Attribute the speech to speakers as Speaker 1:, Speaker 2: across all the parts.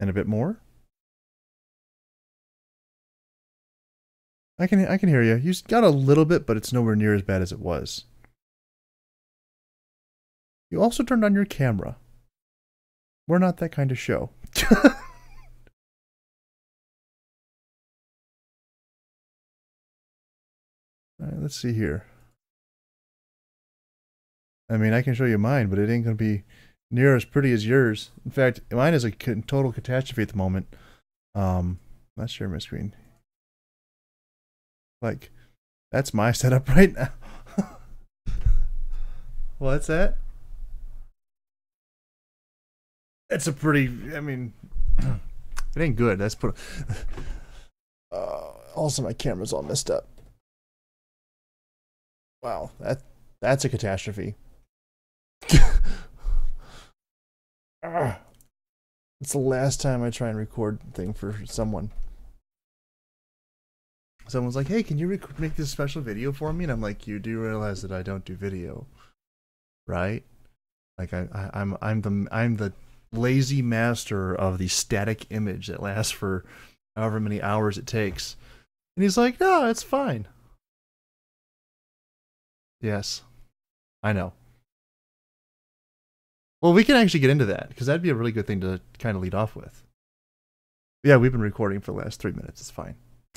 Speaker 1: And a bit more. I can I can hear you. You got a little bit, but it's nowhere near as bad as it was. You also turned on your camera. We're not that kind of show. All right, let's see here. I mean, I can show you mine, but it ain't gonna be near as pretty as yours. In fact, mine is a total catastrophe at the moment. Um, not share my screen. Like, that's my setup right now. What's that? It's a pretty. I mean, it ain't good. That's put. Uh, also, my camera's all messed up. Wow, that that's a catastrophe. Ah. It's the last time I try and record thing for someone. Someone's like, "Hey, can you make this special video for me?" And I'm like, "You do realize that I don't do video, right? Like I, I I'm I'm the I'm the lazy master of the static image that lasts for however many hours it takes." And he's like, "No, it's fine." Yes, I know. Well, we can actually get into that because that'd be a really good thing to kind of lead off with. Yeah, we've been recording for the last three minutes. It's fine.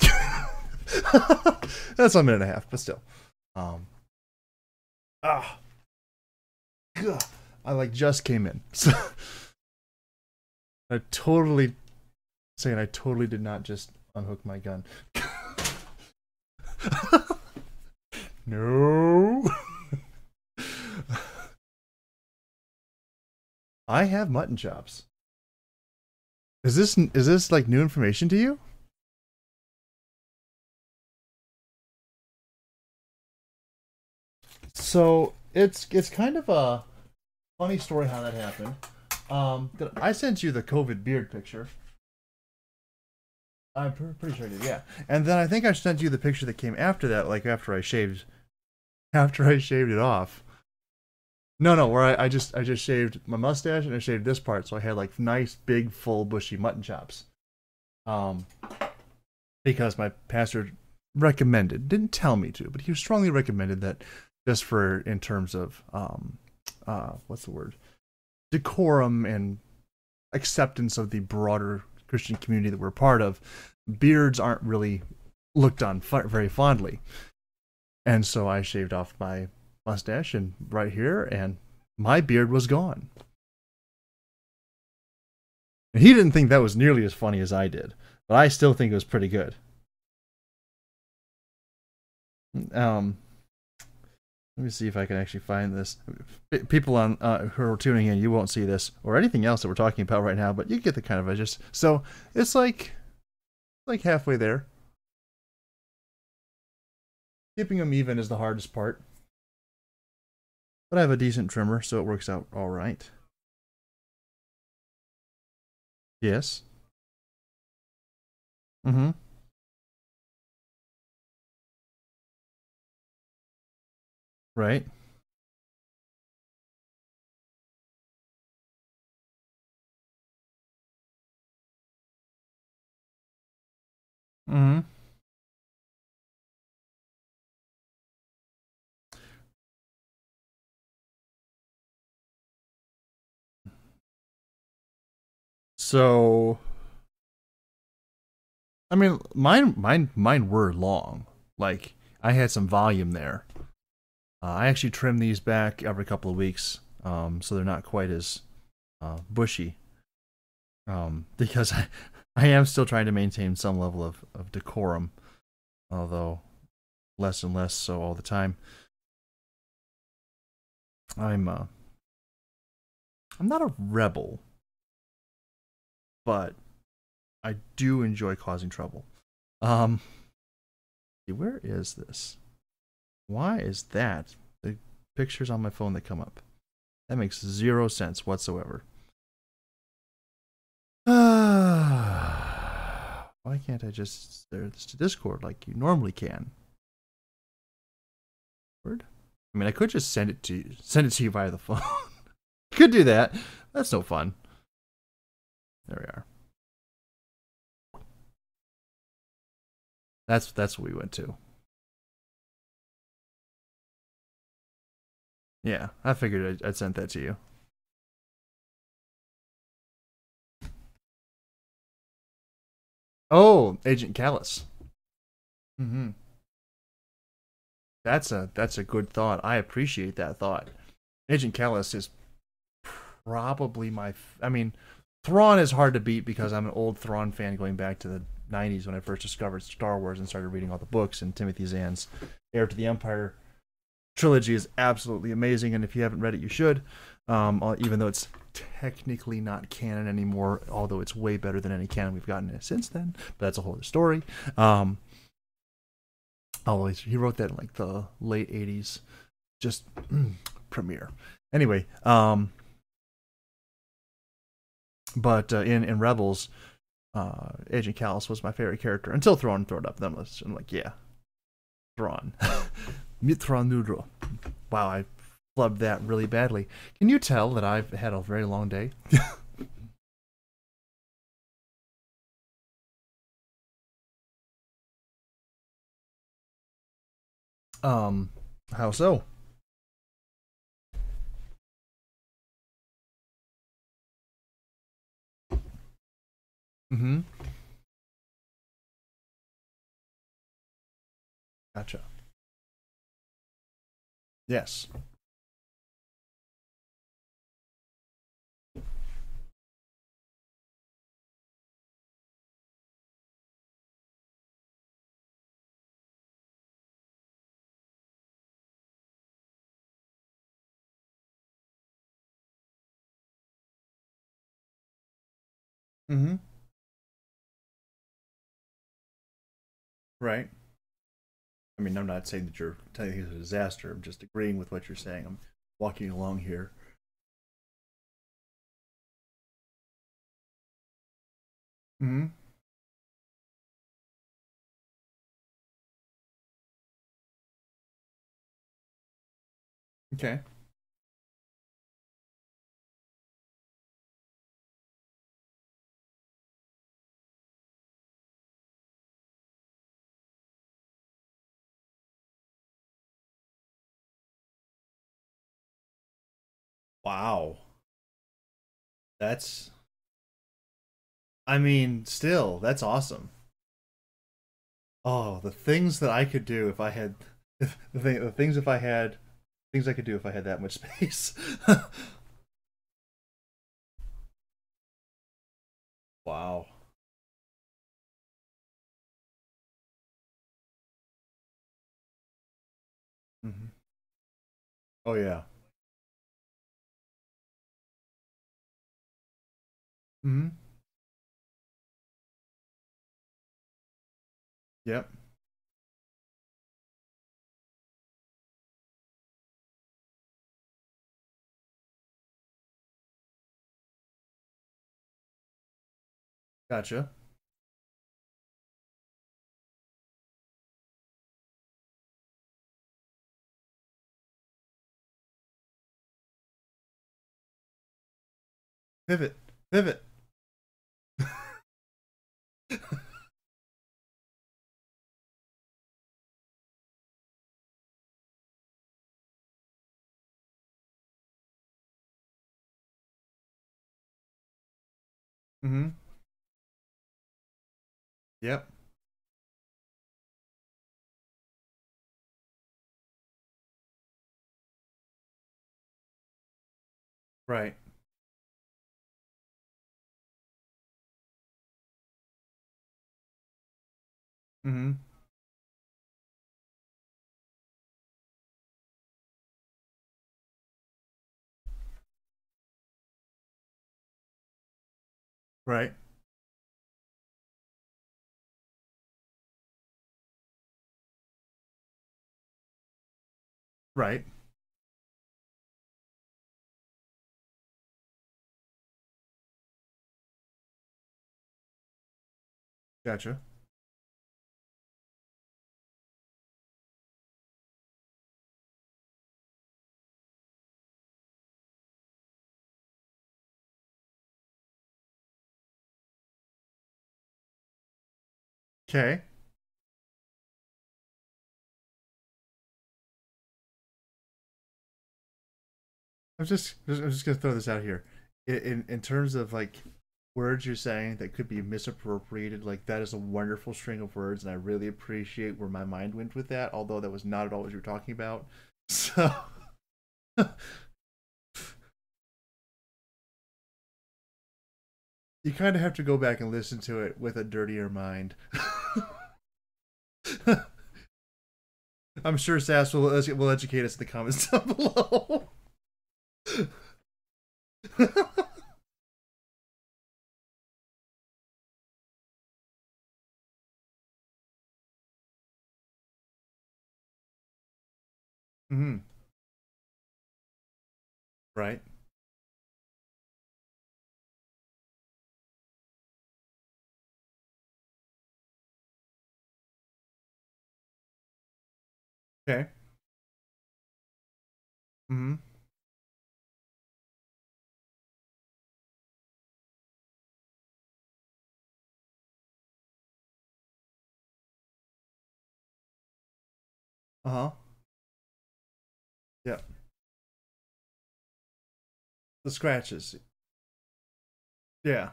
Speaker 1: That's a minute and a half, but still. Um. Ah. Ugh. I like just came in. So I totally saying I totally did not just unhook my gun. no. I have mutton chops. Is this is this like new information to you? So it's it's kind of a funny story how that happened. Um, I sent you the COVID beard picture. I'm pretty sure I did, yeah. And then I think I sent you the picture that came after that, like after I shaved, after I shaved it off. No, no, where I, I just I just shaved my mustache and I shaved this part, so I had like nice, big, full, bushy mutton chops. Um, because my pastor recommended, didn't tell me to, but he strongly recommended that just for in terms of um, uh, what's the word, decorum and acceptance of the broader Christian community that we're part of, beards aren't really looked on very fondly. And so I shaved off my mustache and right here, and my beard was gone. And he didn't think that was nearly as funny as I did, but I still think it was pretty good. Um, let me see if I can actually find this. People on uh, who are tuning in, you won't see this or anything else that we're talking about right now, but you get the kind of I just so it's like like halfway there. Keeping them even is the hardest part. But I have a decent trimmer, so it works out all right. Yes. Mm-hmm. Right. Mm-hmm. So, I mean, mine, mine, mine were long. Like I had some volume there. Uh, I actually trim these back every couple of weeks, um, so they're not quite as uh, bushy. Um, because I, I am still trying to maintain some level of, of decorum, although less and less so all the time. I'm uh, I'm not a rebel but I do enjoy causing trouble. Um, where is this? Why is that? The pictures on my phone that come up. That makes zero sense whatsoever. Why can't I just share this to Discord like you normally can? Word? I mean, I could just send it to you, send it to you via the phone. could do that. That's no fun. There we are. That's that's what we went to. Yeah, I figured I'd, I'd sent that to you. Oh, Agent Kallus. Mhm. That's a that's a good thought. I appreciate that thought. Agent Kallus is probably my. I mean, Thrawn is hard to beat because I'm an old Thrawn fan going back to the 90s when I first discovered Star Wars and started reading all the books. And Timothy Zahn's Heir to the Empire trilogy is absolutely amazing. And if you haven't read it, you should. Um, uh, even though it's technically not canon anymore, although it's way better than any canon we've gotten since then. But that's a whole other story. Um, although he wrote that in like the late 80s. Just premiere. Anyway, um, but uh, in in Rebels, uh, Agent Kallus was my favorite character until Thrawn threw it up. Then I'm like, yeah, Thrawn, Mithra Nudro. Wow, I flubbed that really badly. Can you tell that I've had a very long day? um, how so? Mm-hmm. Gotcha. Yes. Mm-hmm. Right. I mean, I'm not saying that you're telling it's a disaster. I'm just agreeing with what you're saying. I'm walking along here. Hmm. Okay. Wow. That's I mean, still, that's awesome. Oh, the things that I could do if I had the, thing, the things if I had things I could do if I had that much space. wow. hmm Oh yeah. Hmm Yep. Gotcha. Pivot. Pivot. Hmm Yep. Right. Hmm Right. Right. Gotcha. Okay. I'm just I'm just gonna throw this out here. In in terms of like words you're saying that could be misappropriated, like that is a wonderful string of words, and I really appreciate where my mind went with that. Although that was not at all what you were talking about. So. you kind of have to go back and listen to it with a dirtier mind. I'm sure Sass will, will educate us in the comments down below. hmm Right. Okay. Mm-hmm. Uh huh. Yep. The scratches. Yeah.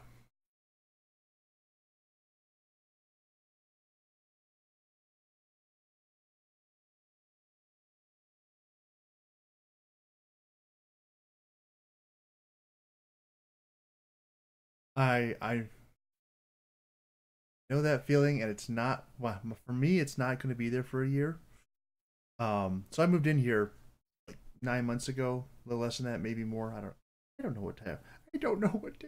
Speaker 1: I I know that feeling, and it's not. Well, for me, it's not going to be there for a year. Um, so I moved in here like nine months ago, a little less than that, maybe more. I don't. I don't know what time. I don't know what day.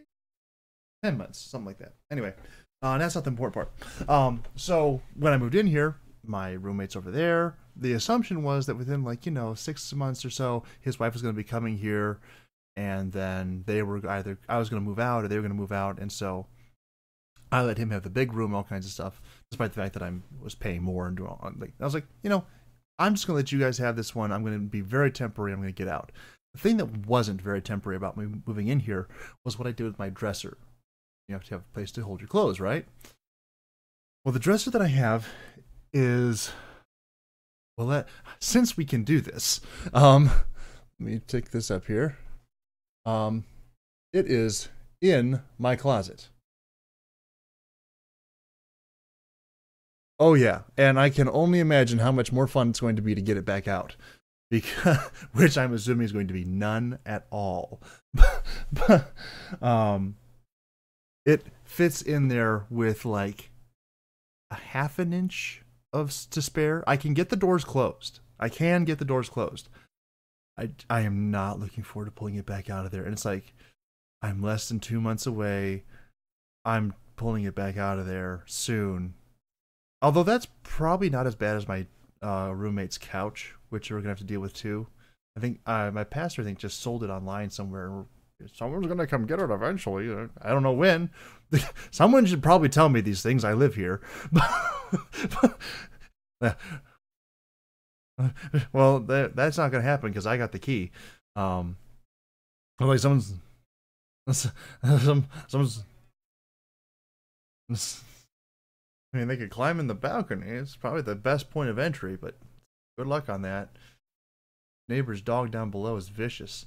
Speaker 1: Ten months, something like that. Anyway, uh, that's not the important part. Um, so when I moved in here, my roommate's over there. The assumption was that within like you know six months or so, his wife was going to be coming here, and then they were either I was going to move out or they were going to move out, and so I let him have the big room, all kinds of stuff, despite the fact that I was paying more and doing like I was like, you know, I'm just going to let you guys have this one. I'm going to be very temporary. I'm going to get out. The thing that wasn't very temporary about me moving in here was what I did with my dresser. You have to have a place to hold your clothes, right? Well, the dresser that I have is well that since we can do this um let me take this up here um it is in my closet oh yeah and i can only imagine how much more fun it's going to be to get it back out because which i'm assuming is going to be none at all um it fits in there with like a half an inch of to spare. I can get the doors closed. I can get the doors closed. I I am not looking forward to pulling it back out of there. And it's like I'm less than 2 months away. I'm pulling it back out of there soon. Although that's probably not as bad as my uh, roommate's couch, which we're gonna have to deal with too. I think uh, my pastor I think just sold it online somewhere. Someone's gonna come get it eventually. I don't know when. Someone should probably tell me these things. I live here. well, that, that's not gonna happen because I got the key. Um, like someone's, some, someone's. I mean, they could climb in the balcony. It's probably the best point of entry, but good luck on that. Neighbor's dog down below is vicious.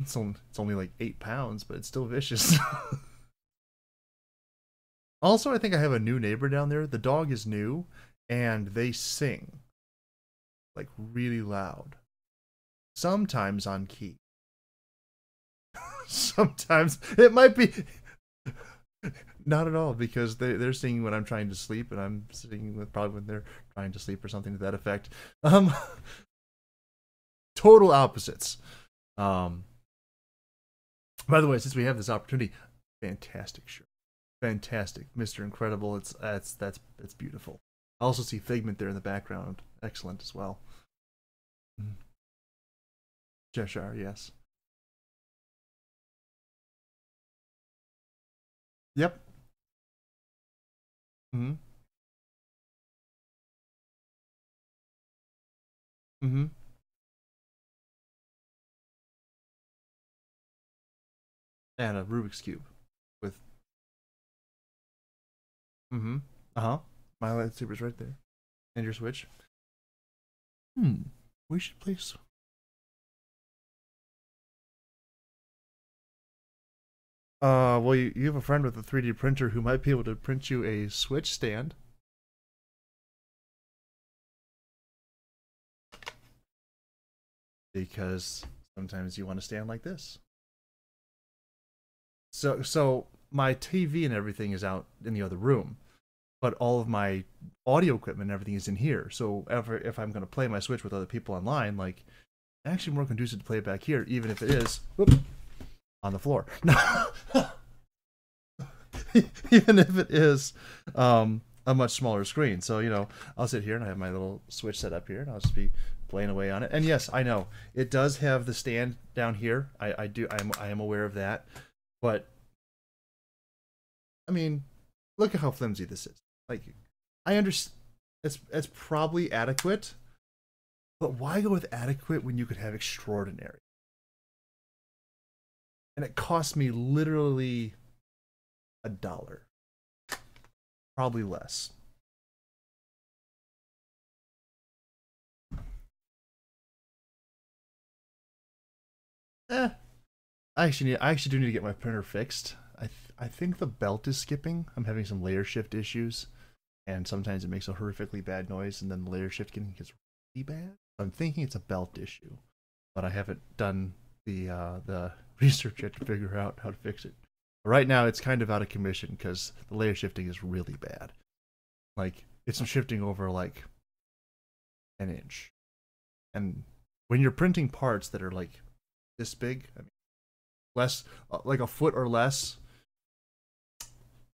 Speaker 1: It's only, it's only like eight pounds, but it's still vicious. also, I think I have a new neighbor down there. The dog is new, and they sing like really loud. Sometimes on key. Sometimes it might be not at all because they they're singing when I'm trying to sleep and I'm singing with probably when they're trying to sleep or something to that effect. Um total opposites. Um by the way, since we have this opportunity, fantastic shirt. Fantastic. Mr. Incredible. It's that's that's it's beautiful. I also see Figment there in the background. Excellent as well. Mm. Cheshire, yes. Yep. Mm hmm. Mm hmm. And a Rubik's Cube with. Mm hmm. Uh huh. My lightsaber's right there. And your Switch. Hmm. We should place. Uh, well, you, you have a friend with a 3D printer who might be able to print you a Switch stand. Because sometimes you want to stand like this. So, so my TV and everything is out in the other room but all of my audio equipment and everything is in here. So, ever if I'm going to play my Switch with other people online, like actually more conducive to play it back here, even if it is whoop, on the floor. even if it is um, a much smaller screen. So, you know, I'll sit here and I have my little Switch set up here and I'll just be playing away on it. And yes, I know it does have the stand down here. I, I do, I'm, I am aware of that. But, I mean, look at how flimsy this is. Like, I understand it's, it's probably adequate, but why go with adequate when you could have extraordinary? And it cost me literally a dollar. Probably less. Eh. I actually need, I actually do need to get my printer fixed. I th- I think the belt is skipping. I'm having some layer shift issues, and sometimes it makes a horrifically bad noise, and then the layer shift gets really bad. I'm thinking it's a belt issue, but I haven't done the uh, the research yet to figure out how to fix it. Right now, it's kind of out of commission because the layer shifting is really bad. Like it's shifting over like an inch, and when you're printing parts that are like this big, I mean, less uh, like a foot or less.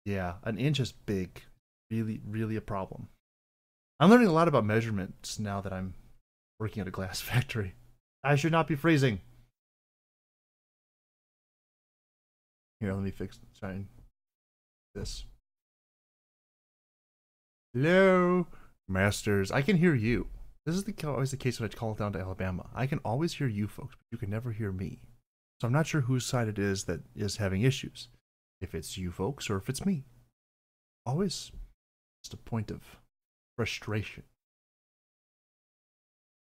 Speaker 1: Yeah, an inch is big. Really, really a problem. I'm learning a lot about measurements now that I'm working at a glass factory. I should not be freezing. Here, let me fix try this. Hello, masters. I can hear you. This is the, always the case when I call down to Alabama. I can always hear you folks, but you can never hear me. So I'm not sure whose side it is that is having issues. If it's you folks or if it's me. Always just a point of frustration.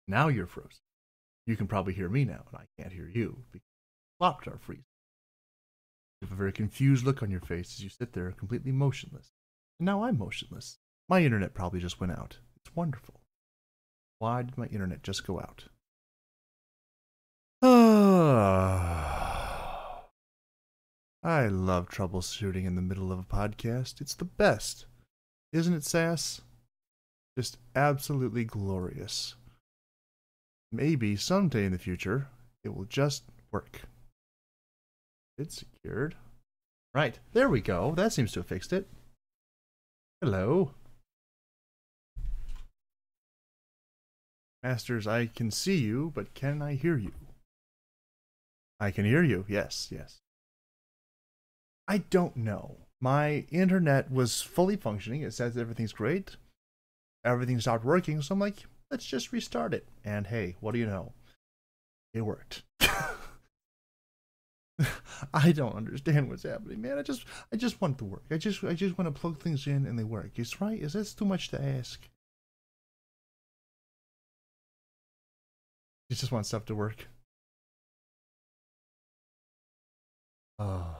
Speaker 1: Now you're frozen. You can probably hear me now, and I can't hear you because flopped are freezing. You have a very confused look on your face as you sit there completely motionless. And now I'm motionless. My internet probably just went out. It's wonderful. Why did my internet just go out? I love troubleshooting in the middle of a podcast. It's the best. Isn't it, Sass? Just absolutely glorious. Maybe someday in the future, it will just work. It's secured. Right, there we go. That seems to have fixed it. Hello. Masters, I can see you, but can I hear you? I can hear you. Yes, yes. I don't know. My internet was fully functioning. It says everything's great. Everything stopped working, so I'm like, let's just restart it. And hey, what do you know? It worked. I don't understand what's happening, man. I just I just want to work. I just I just want to plug things in and they work. It's right. Is this too much to ask? You just want stuff to work. Oh.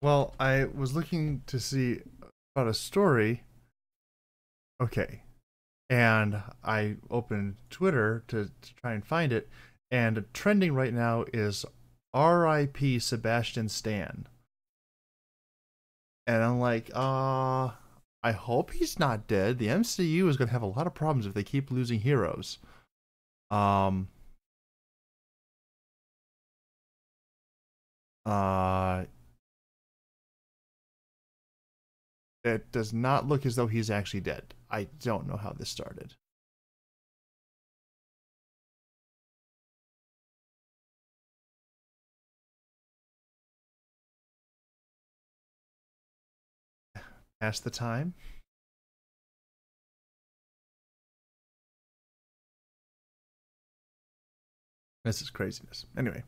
Speaker 1: Well, I was looking to see about a story. Okay. And I opened Twitter to, to try and find it. And trending right now is R.I.P. Sebastian Stan. And I'm like, uh, I hope he's not dead. The MCU is going to have a lot of problems if they keep losing heroes. Um, uh it does not look as though he's actually dead. I don't know how this started. Pass the time. This is craziness. Anyway,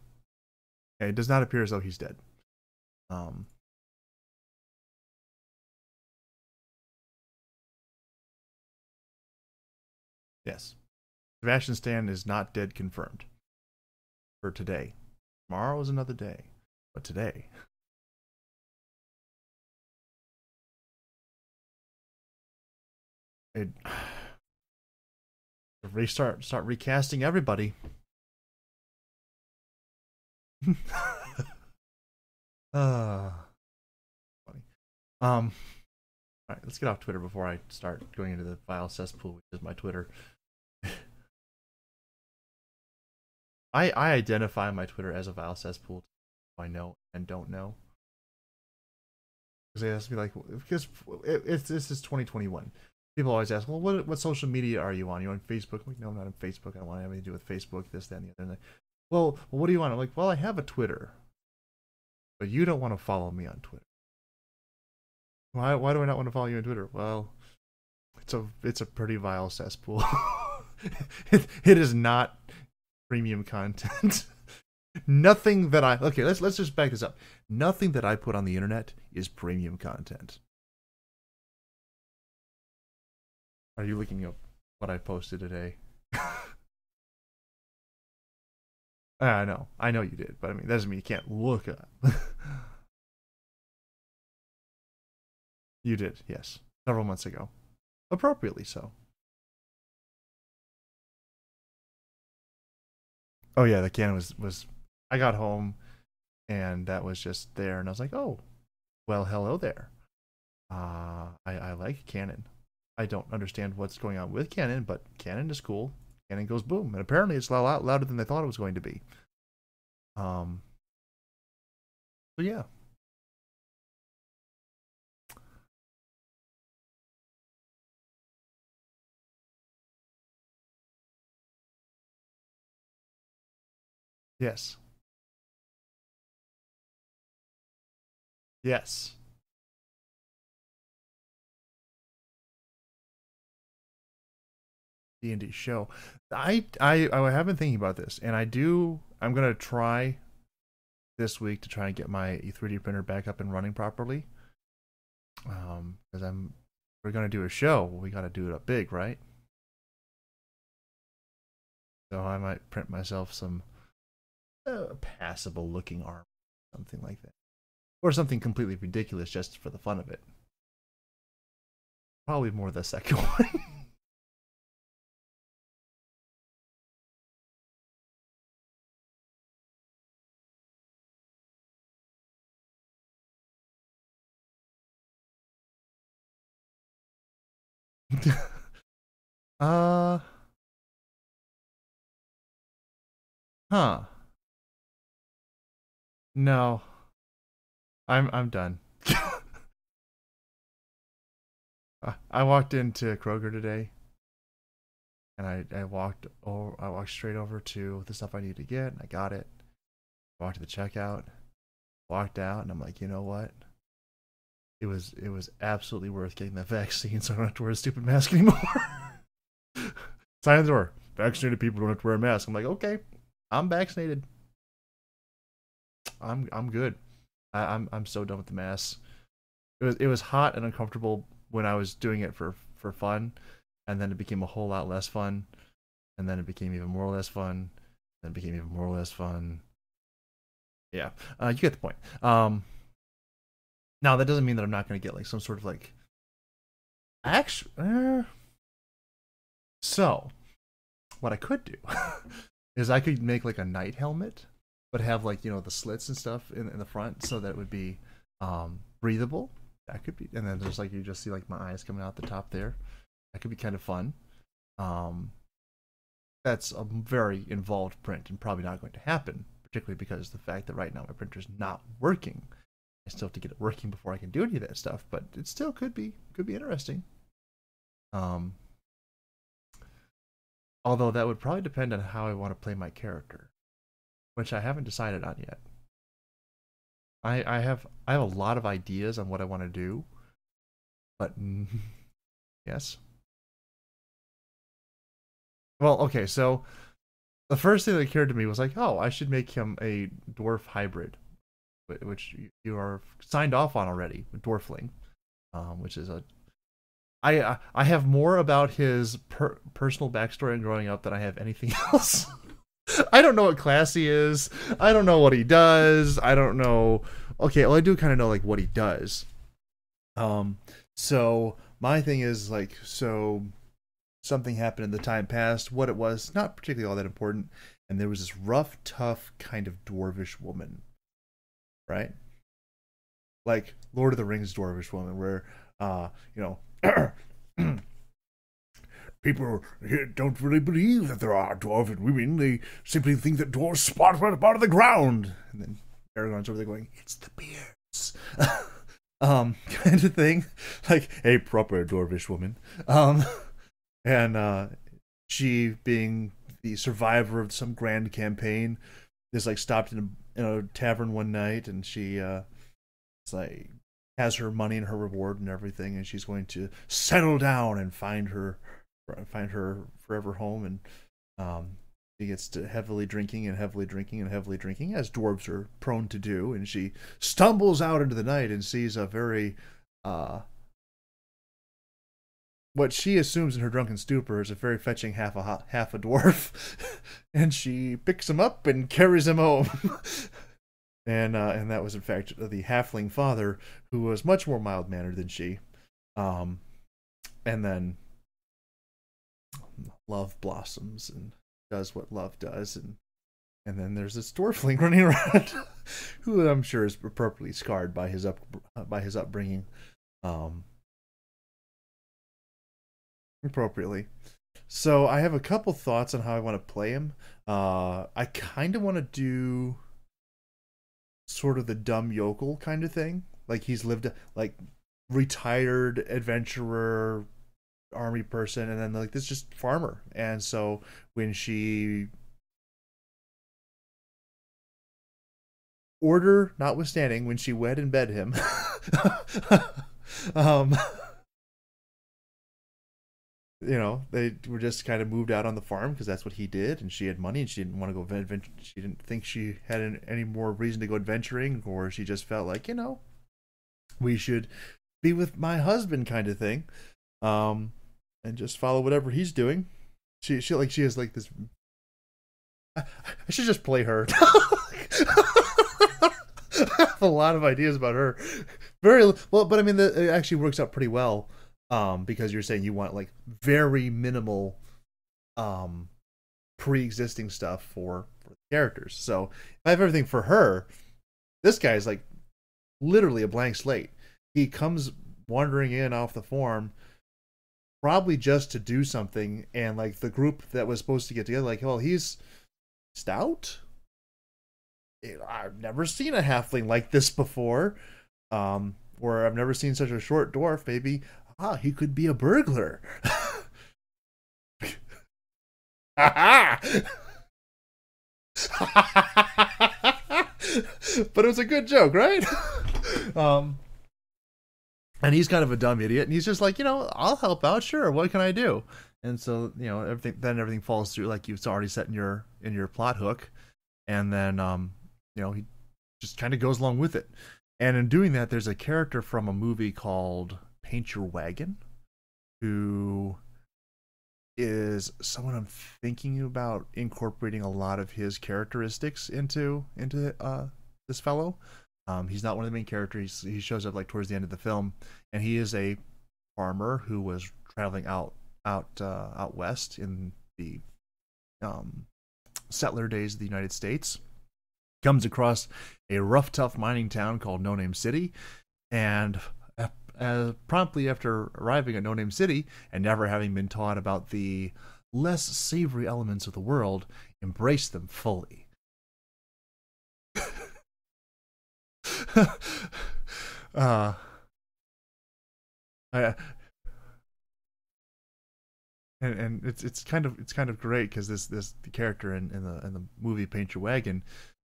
Speaker 1: it does not appear as though he's dead. Um, yes, Sebastian Stan is not dead confirmed for today. Tomorrow is another day, but today. It restart start recasting everybody. uh, funny. Um, all right, let's get off Twitter before I start going into the file cesspool, which is my Twitter. I I identify my Twitter as a file cesspool. I know and don't know. Because they ask me like, because it, it's this is 2021. People always ask, well, what what social media are you on? You on Facebook? I'm like, no, I'm not on Facebook. I don't want to have anything to do with Facebook. This, that, and the other. well, what do you want? I'm like, well, I have a Twitter but you don't want to follow me on Twitter. Why why do I not want to follow you on Twitter? Well, it's a it's a pretty vile cesspool. it, it is not premium content. Nothing that I okay, let's let's just back this up. Nothing that I put on the internet is premium content. Are you looking up what I posted today? Ah, I know. I know you did, but I mean, that doesn't mean you can't look up. You did, yes. Several months ago. Appropriately so. Oh yeah, the Canon was was I got home and that was just there and I was like, "Oh, well, hello there." Uh I I like Canon. I don't understand what's going on with Canon, but Canon is cool it goes boom. And apparently it's a lot louder than they thought it was going to be. Um, So yeah. Yes. Yes. D&D show. I, I I have been thinking about this and I do I'm going to try this week to try and get my 3D printer back up and running properly. Um cuz I'm we're going to do a show, we got to do it up big, right? So I might print myself some uh, passable looking arm, something like that. Or something completely ridiculous just for the fun of it. Probably more the second one. uh. Huh. No. I'm I'm done. I walked into Kroger today, and I I walked over, I walked straight over to the stuff I needed to get, and I got it. Walked to the checkout, walked out, and I'm like, you know what? it was it was absolutely worth getting the vaccine so I don't have to wear a stupid mask anymore. Sign the door. Vaccinated people don't have to wear a mask. I'm like, okay, I'm vaccinated. I'm I'm good. I, I'm I'm so done with the mass. It was it was hot and uncomfortable when I was doing it for for fun, and then it became a whole lot less fun, and then it became even more or less fun, then it became even more or less fun. Yeah, uh, you get the point. Um, now that doesn't mean that I'm not going to get like some sort of like actually. Uh... So, what I could do is I could make like a knight helmet, but have like you know the slits and stuff in, in the front, so that it would be um, breathable. That could be, and then there's like you just see like my eyes coming out the top there. That could be kind of fun. Um, that's a very involved print and probably not going to happen, particularly because the fact that right now my printer's not working I still have to get it working before I can do any of that stuff, but it still could be could be interesting. Um, although that would probably depend on how I want to play my character, which I haven't decided on yet. I I have I have a lot of ideas on what I want to do, but yes. Well, okay, so the first thing that occurred to me was like, oh, I should make him a dwarf hybrid, which you are signed off on already, Dwarfling, um, which is a. I I have more about his per- personal backstory and growing up than I have anything else. I don't know what class he is. I don't know what he does. I don't know. Okay, well, I do kind of know like what he does. Um, so my thing is like, so something happened in the time past. What it was, not particularly all that important. And there was this rough, tough kind of dwarvish woman, right? Like Lord of the Rings dwarvish woman, where, uh, you know. People here don't really believe that there are dwarven women. They simply think that dwarves spot right up out of the ground. And then Aragorn's over there going, "It's the beards," um, kind of thing, like a proper dwarvish woman. Um, and uh, she being the survivor of some grand campaign is like stopped in a, in a tavern one night and she uh it's like has her money and her reward and everything and she's going to settle down and find her find her forever home and um she gets to heavily drinking and heavily drinking and heavily drinking as dwarves are prone to do and she stumbles out into the night and sees a very uh what she assumes in her drunken stupor is a very fetching half a half a dwarf, and she picks him up and carries him home. and uh, and that was in fact the halfling father, who was much more mild mannered than she. Um, and then love blossoms and does what love does, and and then there's this dwarfling running around, who I'm sure is appropriately scarred by his up by his upbringing. Um, appropriately. So I have a couple thoughts on how I want to play him. Uh, I kind of want to do sort of the dumb yokel kind of thing. Like he's lived like retired adventurer army person and then like this just farmer. And so when she order notwithstanding when she wed and bed him um you know they were just kind of moved out on the farm because that's what he did and she had money and she didn't want to go adventure she didn't think she had any more reason to go adventuring or she just felt like you know we should be with my husband kind of thing um and just follow whatever he's doing she she like she has like this i, should just play her I have a lot of ideas about her very well but i mean the, it actually works out pretty well um, because you're saying you want like very minimal um, pre-existing stuff for for the characters. So if I have everything for her, this guy is like literally a blank slate. He comes wandering in off the farm probably just to do something and like the group that was supposed to get together like well he's stout i've never seen a halfling like this before um or i've never seen such a short dwarf maybe ah, he could be a burglar. but it was a good joke, right? um, and he's kind of a dumb idiot, and he's just like, you know, I'll help out, sure. What can I do? And so, you know, everything then everything falls through like you've already set in your in your plot hook, and then um, you know, he just kind of goes along with it. And in doing that, there's a character from a movie called Paint Your Wagon, who is someone I'm thinking about incorporating a lot of his characteristics into into uh, this fellow. Um, he's not one of the main characters. He shows up like towards the end of the film, and he is a farmer who was traveling out out uh, out west in the um, settler days of the United States. Comes across a rough, tough mining town called No Name City, and uh, promptly after arriving at No Name City and never having been taught about the less savory elements of the world, embrace them fully. uh, I, and and it's it's kind of it's kind of great because this this the character in, in the in the movie Paint Your Wagon,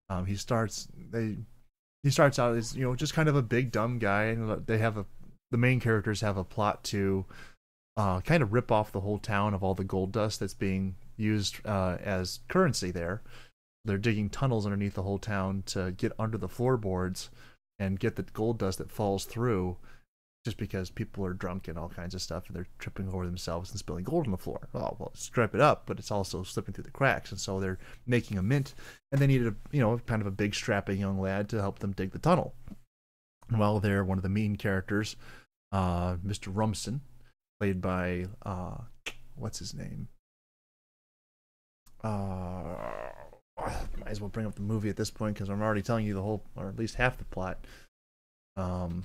Speaker 1: um, he starts they he starts out as you know just kind of a big dumb guy, and they have a the main characters have a plot to uh, kind of rip off the whole town of all the gold dust that's being used uh, as currency there. They're digging tunnels underneath the whole town to get under the floorboards and get the gold dust that falls through just because people are drunk and all kinds of stuff and they're tripping over themselves and spilling gold on the floor. Oh, well, strip it up, but it's also slipping through the cracks. And so they're making a mint and they needed a, you know, kind of a big strapping young lad to help them dig the tunnel. And while they're one of the main characters, uh, Mr. Rumson, played by, uh, what's his name? Uh, might as well bring up the movie at this point because I'm already telling you the whole, or at least half the plot. Um,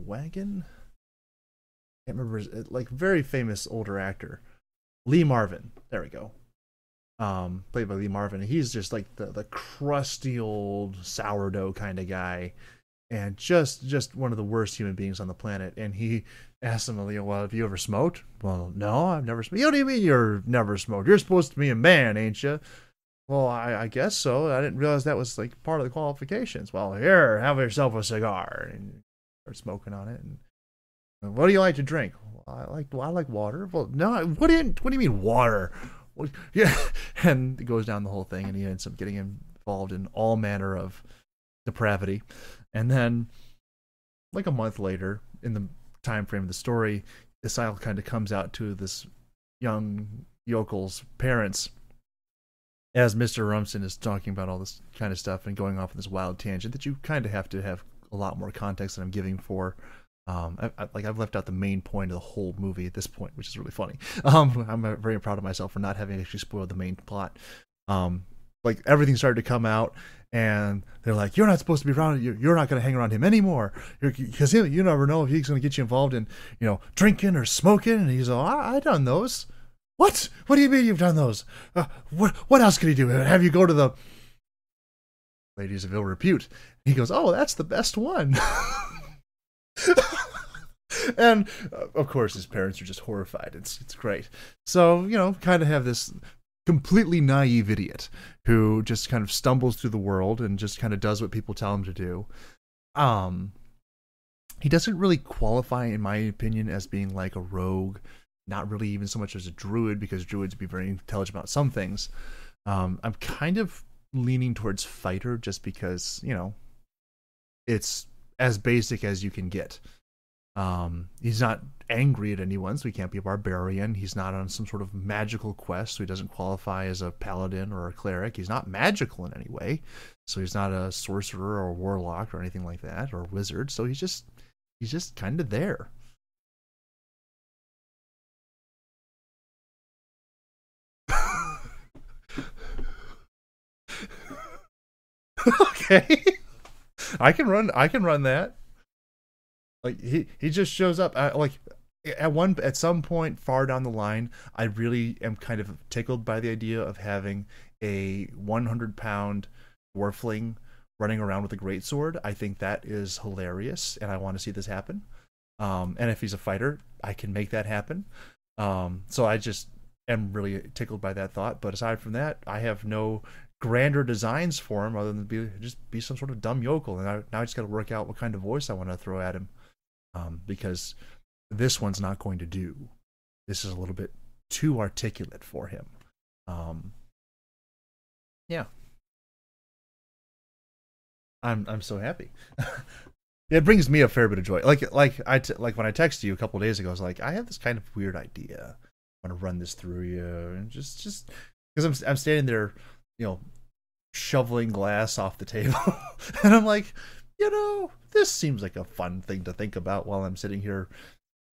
Speaker 1: Wagon. Can't remember. His, like very famous older actor, Lee Marvin. There we go. Um, played by Lee Marvin. He's just like the the crusty old sourdough kind of guy, and just just one of the worst human beings on the planet. And he asked him, "Well, have you ever smoked?" Well, no, I've never smoked. What do you mean you're never smoked? You're supposed to be a man, ain't you? Well, I, I guess so. I didn't realize that was like part of the qualifications. Well, here, have yourself a cigar. And start smoking on it. And what do you like to drink? Well, I like well, I like water. Well, no, what do you what do you mean water? Well, yeah, and it goes down the whole thing, and he ends up getting involved in all manner of depravity. And then, like a month later, in the time frame of the story, Isile kind of comes out to this young yokel's parents as Mr. Rumson is talking about all this kind of stuff and going off on this wild tangent that you kind of have to have a lot more context than I'm giving for. Um, I, I, like I've left out the main point of the whole movie at this point, which is really funny. Um, I'm very proud of myself for not having actually spoiled the main plot. Um, like everything started to come out, and they're like, "You're not supposed to be around. You're, you're not going to hang around him anymore, because you never know if he's going to get you involved in, you know, drinking or smoking." And he's like, "I, I done those." What? What do you mean you've done those? Uh, what? What else could he do? Have you go to the ladies of ill repute? He goes, "Oh, that's the best one." and uh, of course, his parents are just horrified. It's it's great. So you know, kind of have this completely naive idiot who just kind of stumbles through the world and just kind of does what people tell him to do. Um, he doesn't really qualify, in my opinion, as being like a rogue. Not really even so much as a druid, because druids be very intelligent about some things. Um, I'm kind of leaning towards fighter just because you know it's as basic as you can get. Um, he's not angry at anyone, so he can't be a barbarian. He's not on some sort of magical quest, so he doesn't qualify as a paladin or a cleric. He's not magical in any way, so he's not a sorcerer or a warlock or anything like that, or wizard. So he's just he's just kind of there. okay. I can run. I can run that. Like he he just shows up. Like at one at some point far down the line, I really am kind of tickled by the idea of having a 100 pound dwarfling running around with a great sword. I think that is hilarious, and I want to see this happen. Um, and if he's a fighter, I can make that happen. Um, so I just am really tickled by that thought. But aside from that, I have no grander designs for him other than be just be some sort of dumb yokel. And I, now I just got to work out what kind of voice I want to throw at him, um, because this one's not going to do. This is a little bit too articulate for him. Um, yeah, I'm I'm so happy. it brings me a fair bit of joy. Like like I t- like when I texted you a couple days ago, I was like, I have this kind of weird idea. I want to run this through you, and just just because I'm I'm standing there you know, shoveling glass off the table. and I'm like, you know, this seems like a fun thing to think about while I'm sitting here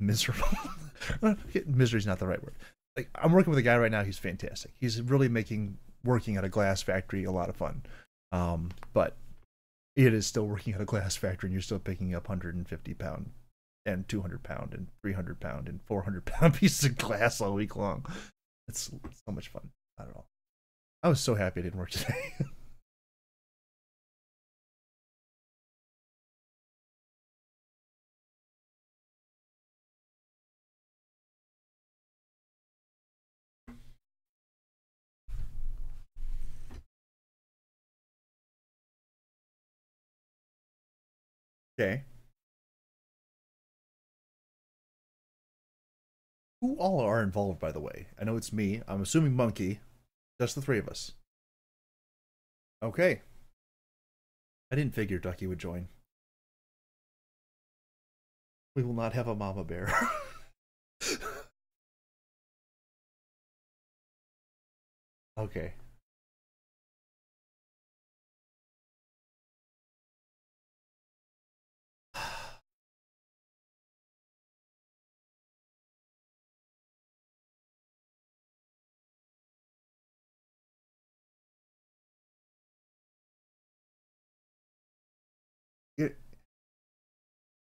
Speaker 1: miserable. Misery's not the right word. Like I'm working with a guy right now, he's fantastic. He's really making working at a glass factory a lot of fun. Um, but it is still working at a glass factory and you're still picking up 150 pound and 200 pound and 300 pound and 400 pound pieces of glass all week long. It's so much fun. I don't know. I was so happy it didn't work today. Okay. Who all are involved, by the way? I know it's me. I'm assuming Monkey. Just the three of us. Okay. I didn't figure Ducky would join. We will not have a mama bear. okay.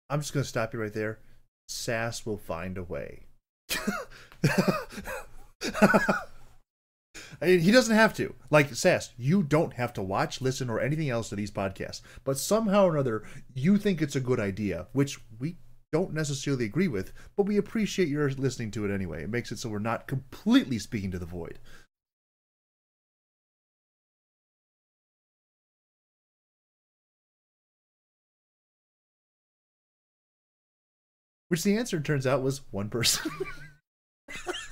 Speaker 1: I'm just gonna stop you right there. Sass will find a way. I mean, he doesn't have to. Like Sass, you don't have to watch, listen, or anything else to these podcasts. But somehow or another, you think it's a good idea, which we don't necessarily agree with, but we appreciate your listening to it anyway. It makes it so we're not completely speaking to the void. Which the answer turns out was one person.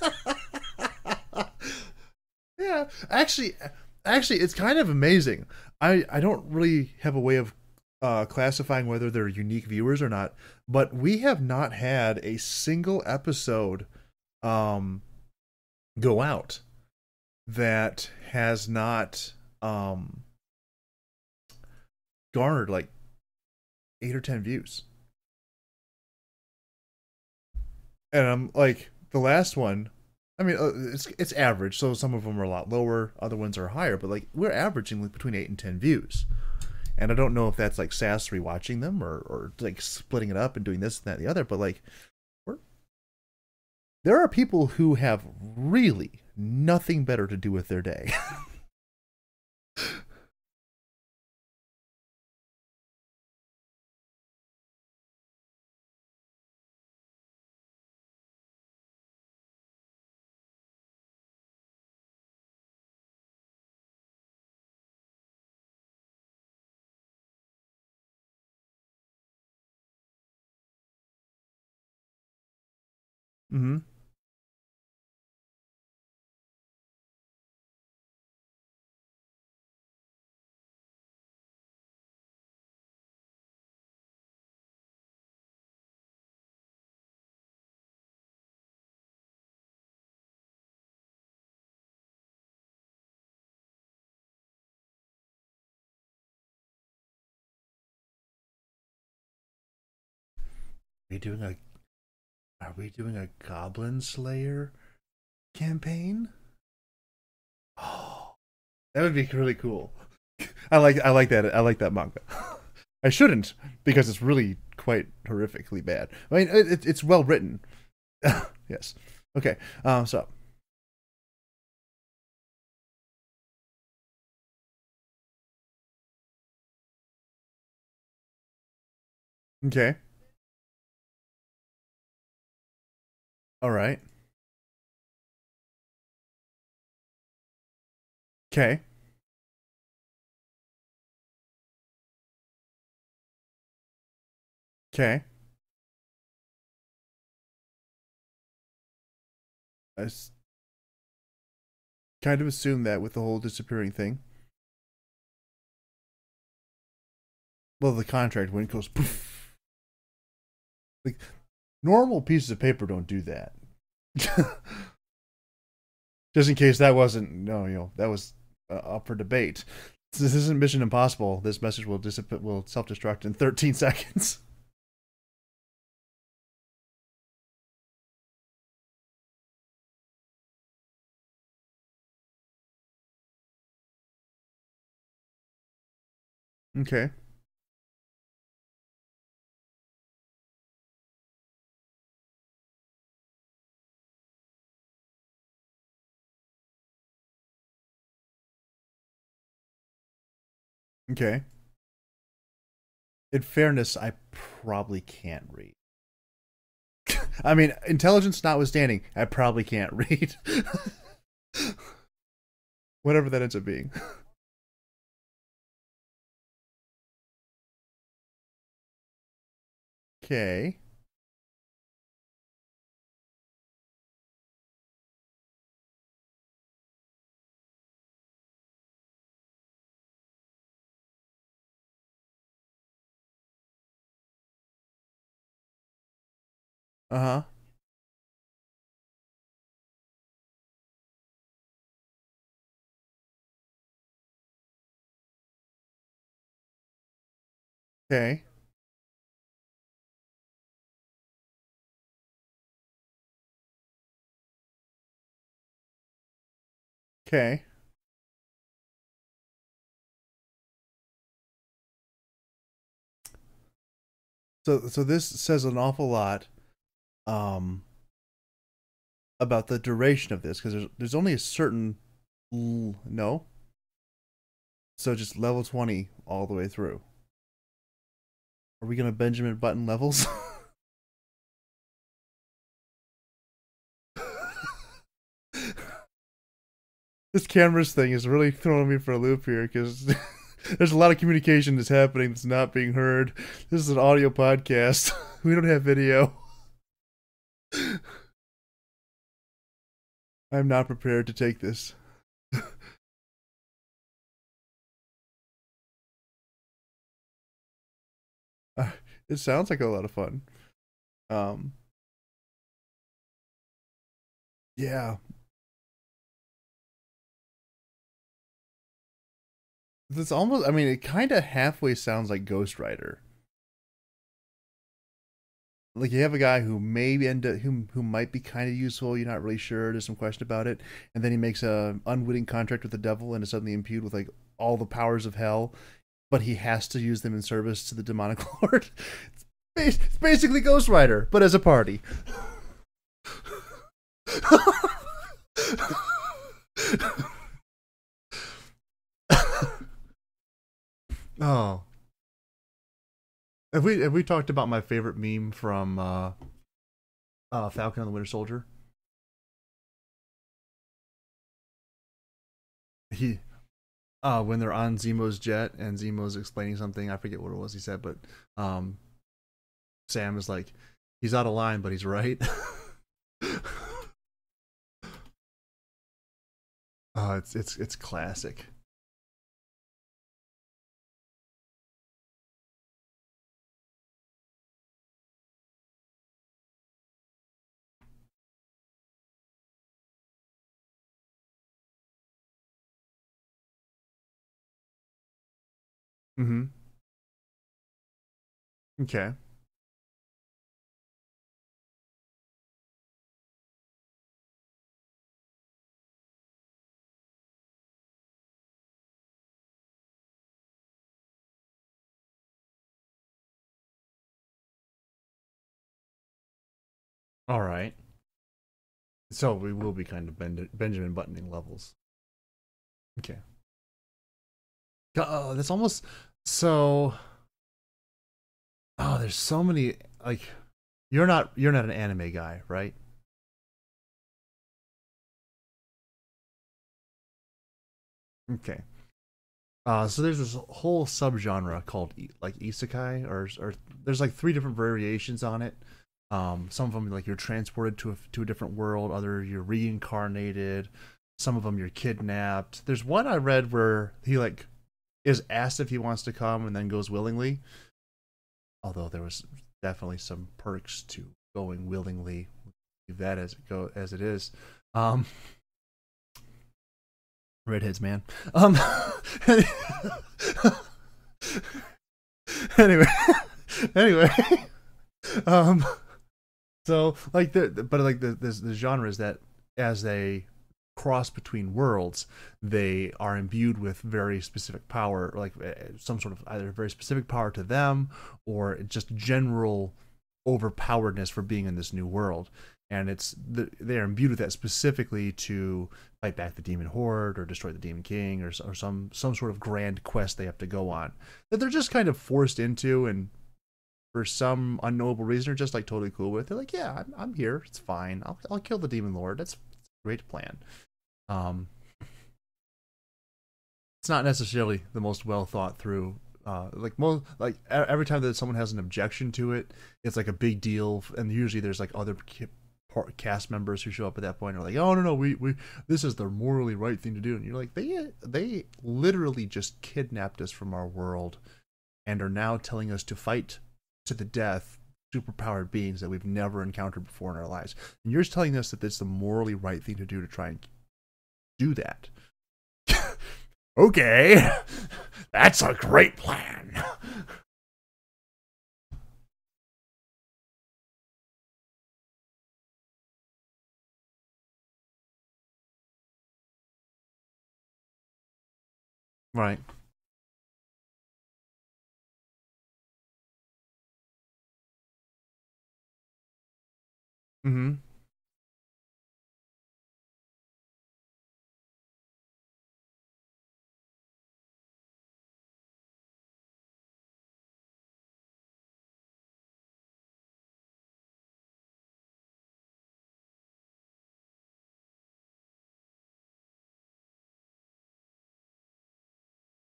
Speaker 1: yeah, actually, actually, it's kind of amazing. I I don't really have a way of uh, classifying whether they're unique viewers or not, but we have not had a single episode um go out that has not um garnered like eight or ten views. And I'm like the last one. I mean, uh, it's it's average, so some of them are a lot lower, other ones are higher, but like we're averaging like between eight and ten views. And I don't know if that's like Sass rewatching them or or like splitting it up and doing this and that and the other, but like we're there are people who have really nothing better to do with their day. mm-hmm. Are we doing a are we doing a Goblin Slayer campaign? Oh, that would be really cool. I like I like that I like that manga. I shouldn't because it's really quite horrifically bad. I mean, it, it's well written. yes. Okay. Um. So. Okay. All right. Okay. Okay. I s- kind of assumed that with the whole disappearing thing. Well, the contract when it goes poof. Like normal pieces of paper don't do that. Just in case that wasn't no, you know, that was uh, up for debate. This isn't Mission Impossible. This message will dissipate, will self-destruct in 13 seconds. Okay. Okay. In fairness, I probably can't read. I mean, intelligence notwithstanding, I probably can't read. Whatever that ends up being. Okay. Uh huh. Okay. Okay. So so this says an awful lot um about the duration of this because there's there's only a certain l- no. So just level 20 all the way through. Are we to Benjamin Button levels? this cameras thing is really throwing me for a loop here because there's a lot of communication that's happening that's not being heard. This is an audio podcast. we don't have video. I'm not prepared to take this. Uh, it sounds like a lot of fun. Um, yeah. This almost, I mean, it kind of halfway sounds like Ghost Rider. Like you have a guy who may end up, who who might be kind of useful. You're not really sure. There's some question about it, and then he makes a unwitting contract with the devil and is suddenly imbued with like all the powers of hell, but he has to use them in service to the demonic lord. It's, basically Ghost Rider, but as a party. oh. Have we have we talked about my favorite meme from uh, uh, Falcon and the Winter Soldier? He uh when they're on Zemo's jet and Zemo's explaining something, I forget what it was he said, but um Sam is like, he's out of line, but he's right. oh, it's it's it's classic. Mm-hmm. Okay. All right. So we will be kind of ben- Benjamin buttoning levels. Okay. Oh, that's almost so. Oh, there's so many like. You're not you're not an anime guy, right? Okay. Uh, so there's this whole subgenre called like isekai, or or there's like three different variations on it. Um, some of them like you're transported to a to a different world, other you're reincarnated. Some of them you're kidnapped. There's one I read where he like is asked if he wants to come and then goes willingly. Although there was definitely some perks to going willingly. Leave that as it go as it is. Um, redheads, man. Um, anyway, anyway, um, so like the but like the the, the genre is that as they cross between worlds, they are imbued with very specific power, like eh, some sort of either very specific power to them or just general overpoweredness for being in this new world. And it's the, they are imbued with that specifically to fight back the demon horde or destroy the demon king or, or some some sort of grand quest they have to go on that they're just kind of forced into and for some unknowable reason are just like totally cool with. They're like, yeah, I'm, I'm here. It's fine. I'll I'll kill the demon lord. That's great plan. Um, it's not necessarily the most well thought through Uh, like most, like every time that someone has an objection to it, it's like a big deal, and usually there's like other cast members who show up at that point and are like, "Oh no, no, we we this is the morally right thing to do," and you're like, they they literally just kidnapped us from our world, and are now telling us to fight to the death superpowered beings that we've never encountered before in our lives. And you're telling us that it's the morally right thing to do to try and do that. okay. That's a great plan. right. Mm-hmm.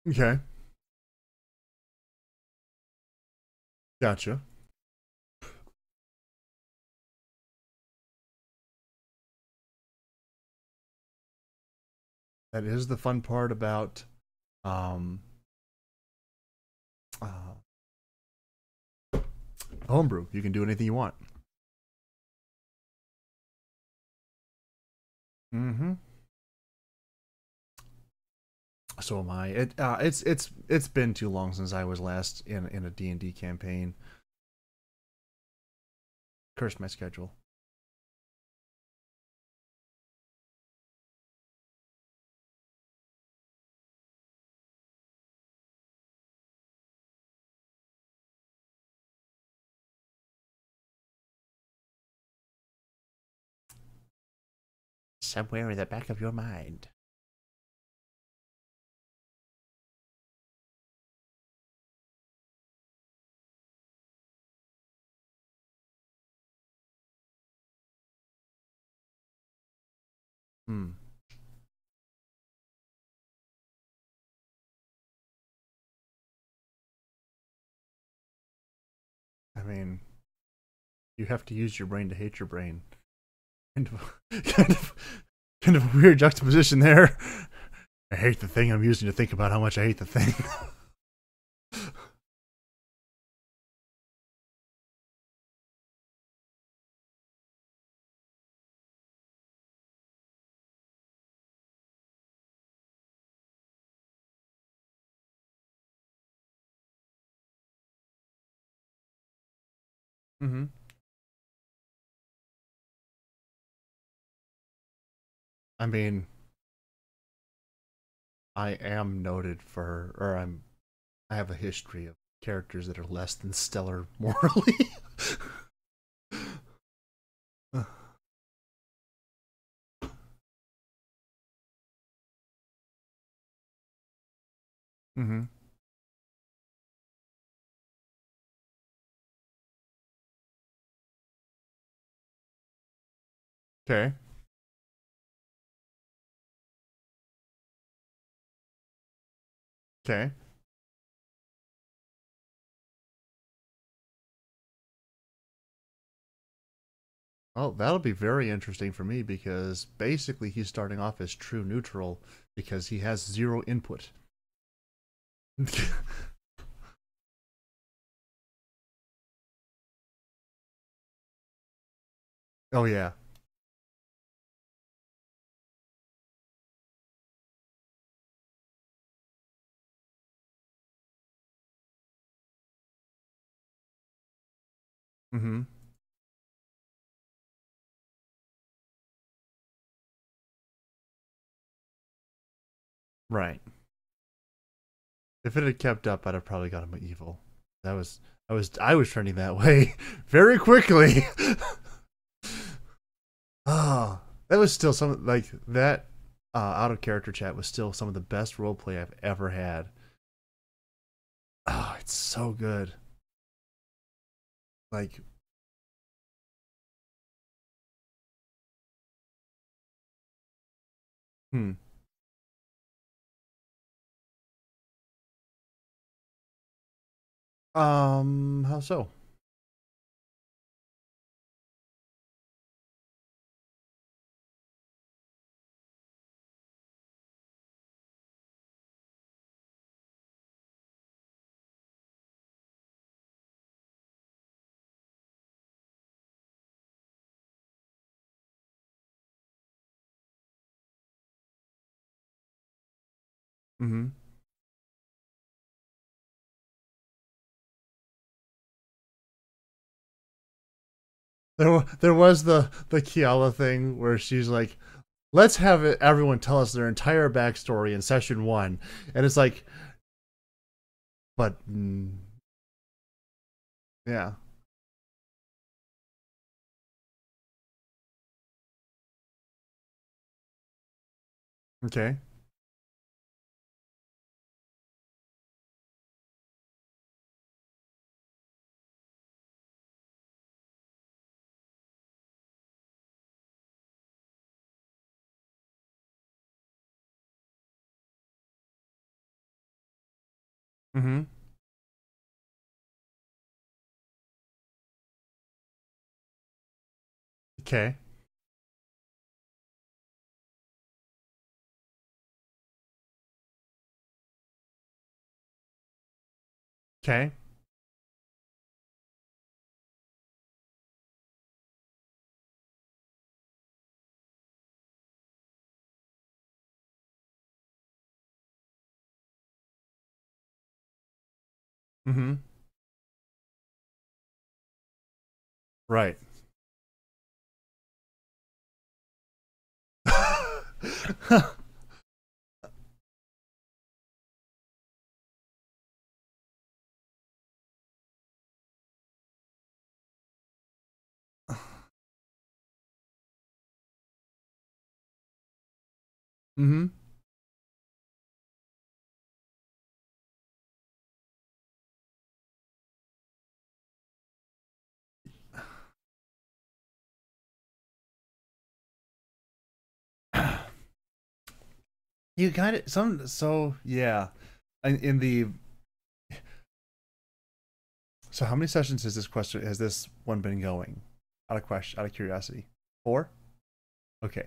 Speaker 1: Okay. Gotcha. That is the fun part about um uh, homebrew. You can do anything you want. Mm-hmm. So am I. It uh, it's it's it's been too long since I was last in in a D and D campaign. Cursed my schedule. Somewhere in the back of your mind. Hmm. I mean, you have to use your brain to hate your brain. Kind of, kind of, kind of weird juxtaposition there. I hate the thing I'm using to think about how much I hate the thing. I mean, I am noted for, or I'm, I have a history of characters that are less than stellar morally. mm-hmm. Okay. Okay. Oh, that'll be very interesting for me because basically he's starting off as true neutral because he has zero input. oh yeah. Mm-hmm. Right. If it had kept up, I'd have probably got him evil. That was I was I was trending that way very quickly. oh, that was still some like that uh, out of character chat was still some of the best roleplay I've ever had. Oh, it's so good. Like hmm. Um, how so? Mm-hmm. There, there was the the Kiala thing where she's like, "Let's have it, everyone tell us their entire backstory in session one," and it's like, but mm, yeah, okay, mm-hmm, okay, okay, mm-hmm, right. mm-hmm. You kind of some so yeah, in, in the so how many sessions has this question has this one been going? Out of question, out of curiosity, four. Okay.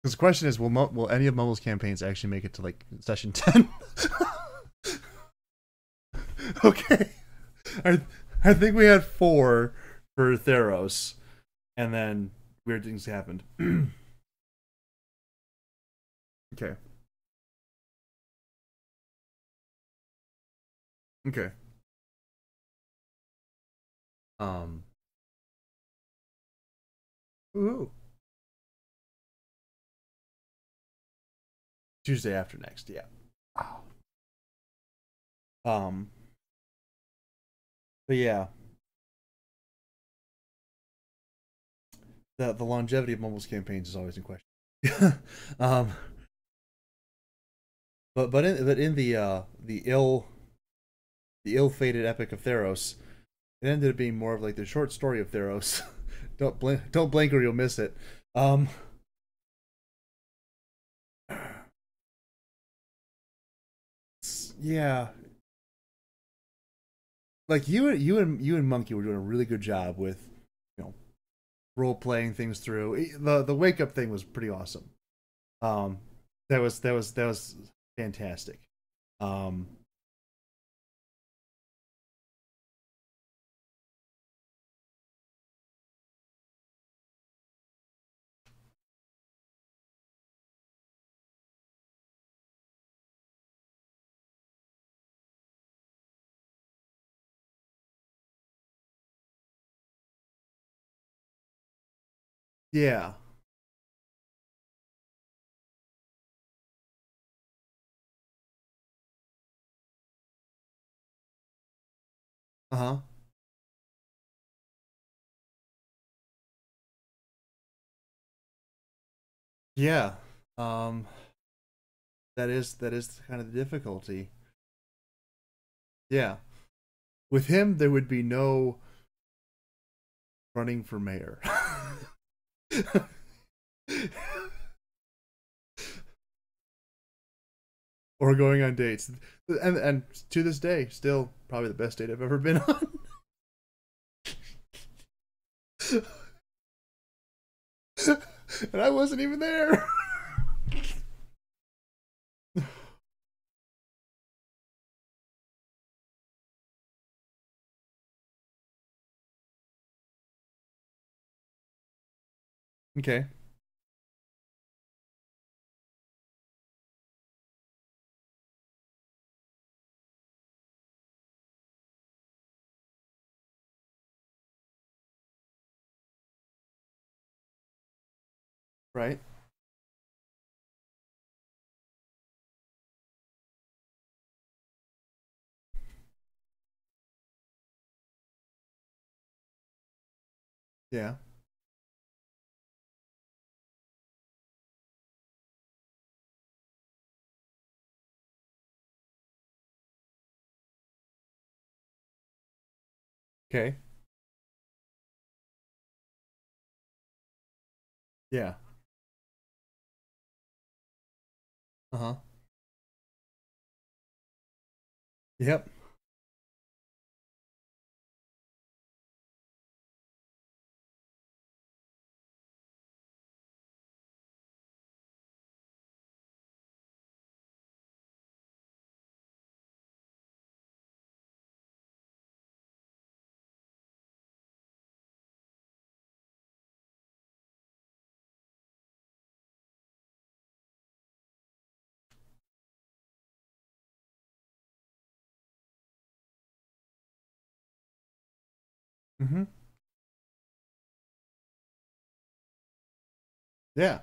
Speaker 1: Because the question is, will Mo- will any of Mumble's campaigns actually make it to like session ten? okay. I I think we had four for Theros, and then weird things happened. okay. Okay. Um. Ooh. Tuesday after next, yeah. Um. But yeah, the the longevity of Mumble's campaigns is always in question. um. But but in but in the uh the ill the ill-fated epic of Theros, it ended up being more of like the short story of Theros. don't blink don't blink or you'll miss it. Um. Yeah, like you and you and you and Monkey were doing a really good job with, you know, role playing things through. The The wake up thing was pretty awesome. Um, that was that was that was fantastic. Um, yeah. Uh huh. Yeah. Um, that is that is kind of the difficulty. Yeah. With him, there would be no running for mayor. or going on dates. And and to this day, still probably the best date I've ever been on. and I wasn't even there. okay. Right. Yeah. Okay. Yeah. Uh huh. Yep. Mm-hmm. Yeah.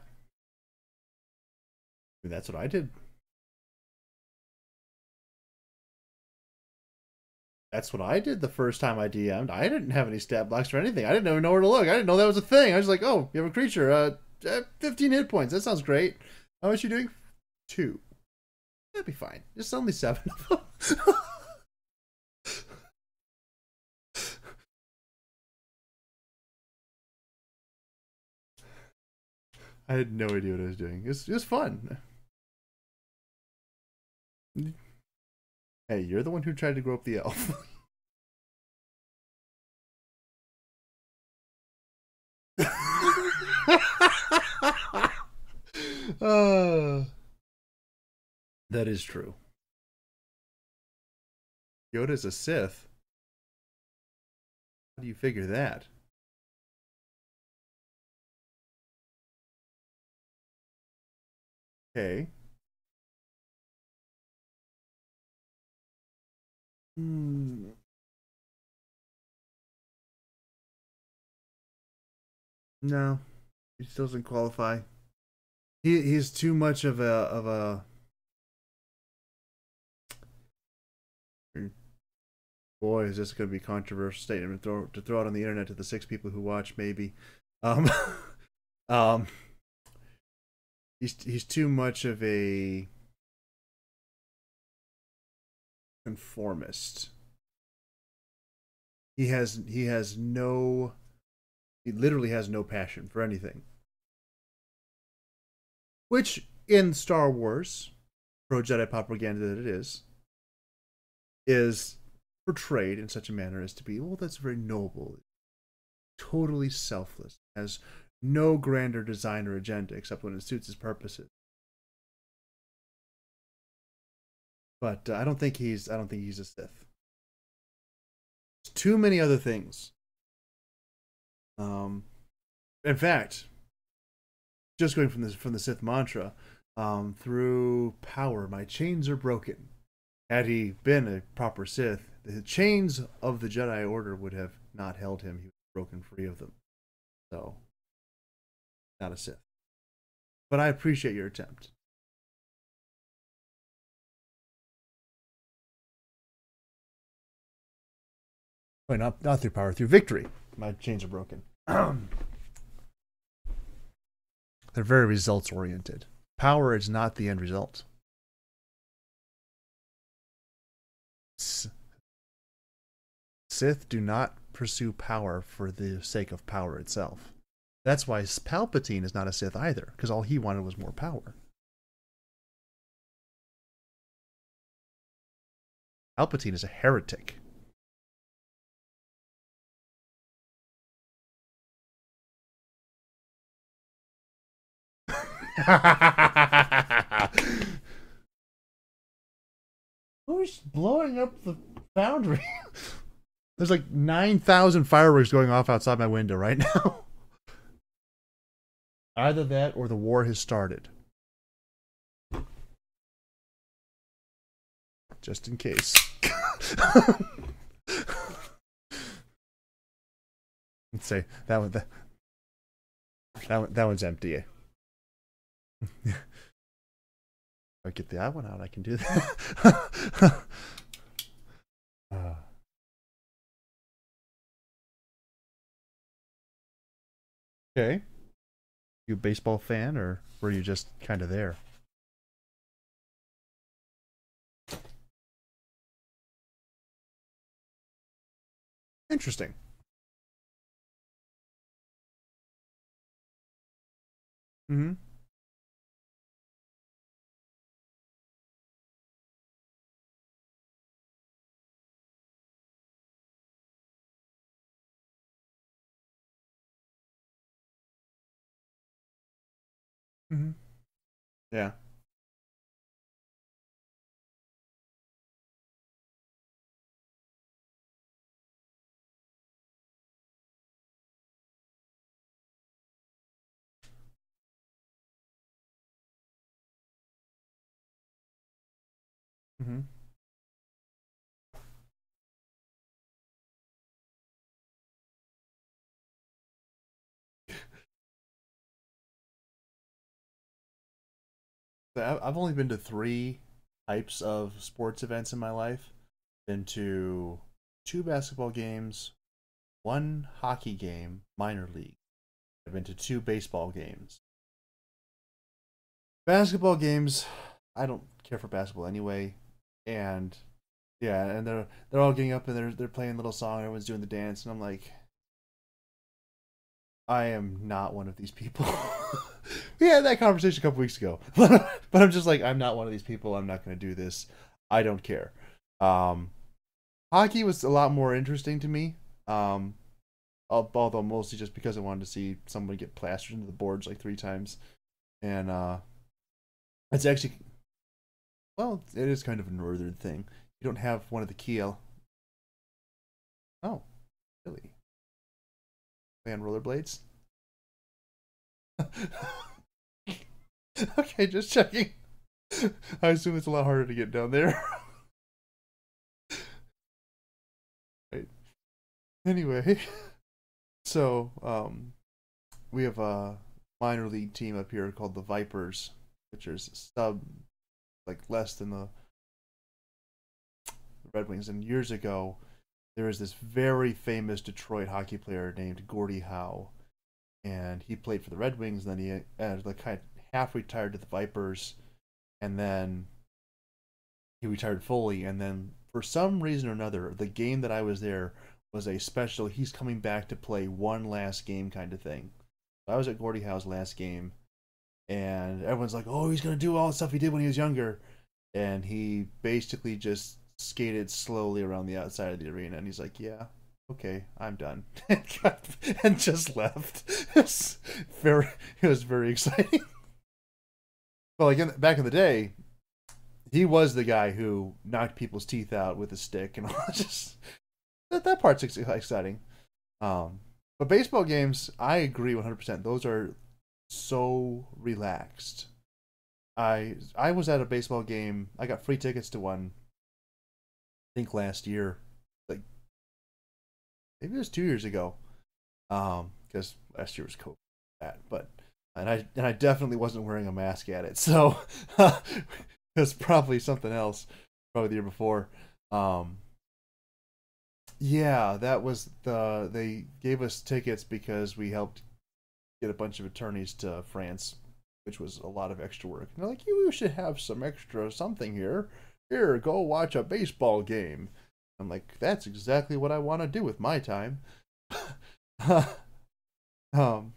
Speaker 1: That's what I did. That's what I did the first time I DM'd. I didn't have any stat blocks or anything. I didn't even know where to look. I didn't know that was a thing. I was like, oh, you have a creature. Uh, uh 15 hit points. That sounds great. How much you doing? Two. That'd be fine. Just only seven of them. I had no idea what I was doing. It was, it was fun. Hey, you're the one who tried to grow up the elf. uh, that is true. Yoda's a Sith. How do you figure that? Okay. Hmm. No, he still doesn't qualify. He he's too much of a of a boy. Is this going to be a controversial statement to throw to throw out on the internet to the six people who watch? Maybe. Um, um, he's he's too much of a conformist. He has he has no he literally has no passion for anything. Which in Star Wars, pro Jedi propaganda that it is, is portrayed in such a manner as to be, well, that's very noble, totally selfless, has no grander design or agenda except when it suits his purposes. But uh, I don't think he's I don't think he's a Sith. There's too many other things. Um, in fact, just going from this from the Sith mantra, um, through power, my chains are broken. Had he been a proper Sith, the chains of the Jedi Order would have not held him. He was broken free of them. So not a Sith. But I appreciate your attempt. Wait, not not through power, through victory. My chains are broken. They're very results oriented. Power is not the end result. Sith do not pursue power for the sake of power itself. That's why Palpatine is not a Sith either, because all he wanted was more power. Palpatine is a heretic. Who's blowing up the foundry? There's like 9,000 fireworks going off outside my window right now. Either that or the war has started. Just in case. Let's say that one that, that one that one's empty. if I get the other one out, I can do that. uh. Okay. You a baseball fan or were you just kind of there? Interesting. Mm-hmm. Mm-hmm. Yeah. I've only been to three types of sports events in my life. Been to two basketball games, one hockey game, minor league. I've been to two baseball games. Basketball games, I don't care for basketball anyway, and yeah, and they're they're all getting up and they're they're playing a little song, everyone's doing the dance, and I'm like, I am not one of these people. we had that conversation a couple weeks ago, but I'm just like, I'm not one of these people. I'm not going to do this. I don't care. Um, hockey was a lot more interesting to me. Um, although mostly just because I wanted to see somebody get plastered into the boards like three times, and uh, it's actually, well, it is kind of a northern thing. You don't have one of the keel. Oh? On rollerblades? okay, just checking. I assume it's a lot harder to get down there. right. Anyway, so um, we have a minor league team up here called the Vipers, which is sub like less than the Red Wings. And years ago, there was this very famous Detroit hockey player named Gordie Howe, and he played for the Red Wings. And then he uh, like kind of half retired to the Vipers, and then he retired fully. And then for some reason or another, the game that I was there was a special. He's coming back to play one last game kind of thing. I was at Gordie Howe's last game, and everyone's like, "Oh, he's gonna do all the stuff he did when he was younger," and he basically just skated slowly around the outside of the arena, and he's like, "Yeah, okay, I'm done," and just left. Very, it was very exciting. Well, like in, back in the day, he was the guy who knocked people's teeth out with a stick, and all. Just that that part's exciting. Um, but baseball games, I agree 100%. Those are so relaxed. I I was at a baseball game. I got free tickets to one think last year, like maybe it was two years ago, um, because last year was COVID. That, but and I and I definitely wasn't wearing a mask at it, so was probably something else, probably the year before. Um, yeah, that was the they gave us tickets because we helped get a bunch of attorneys to France, which was a lot of extra work. And they're like, you should have some extra something here here, go watch a baseball game. I'm like, that's exactly what I want to do with my time. um,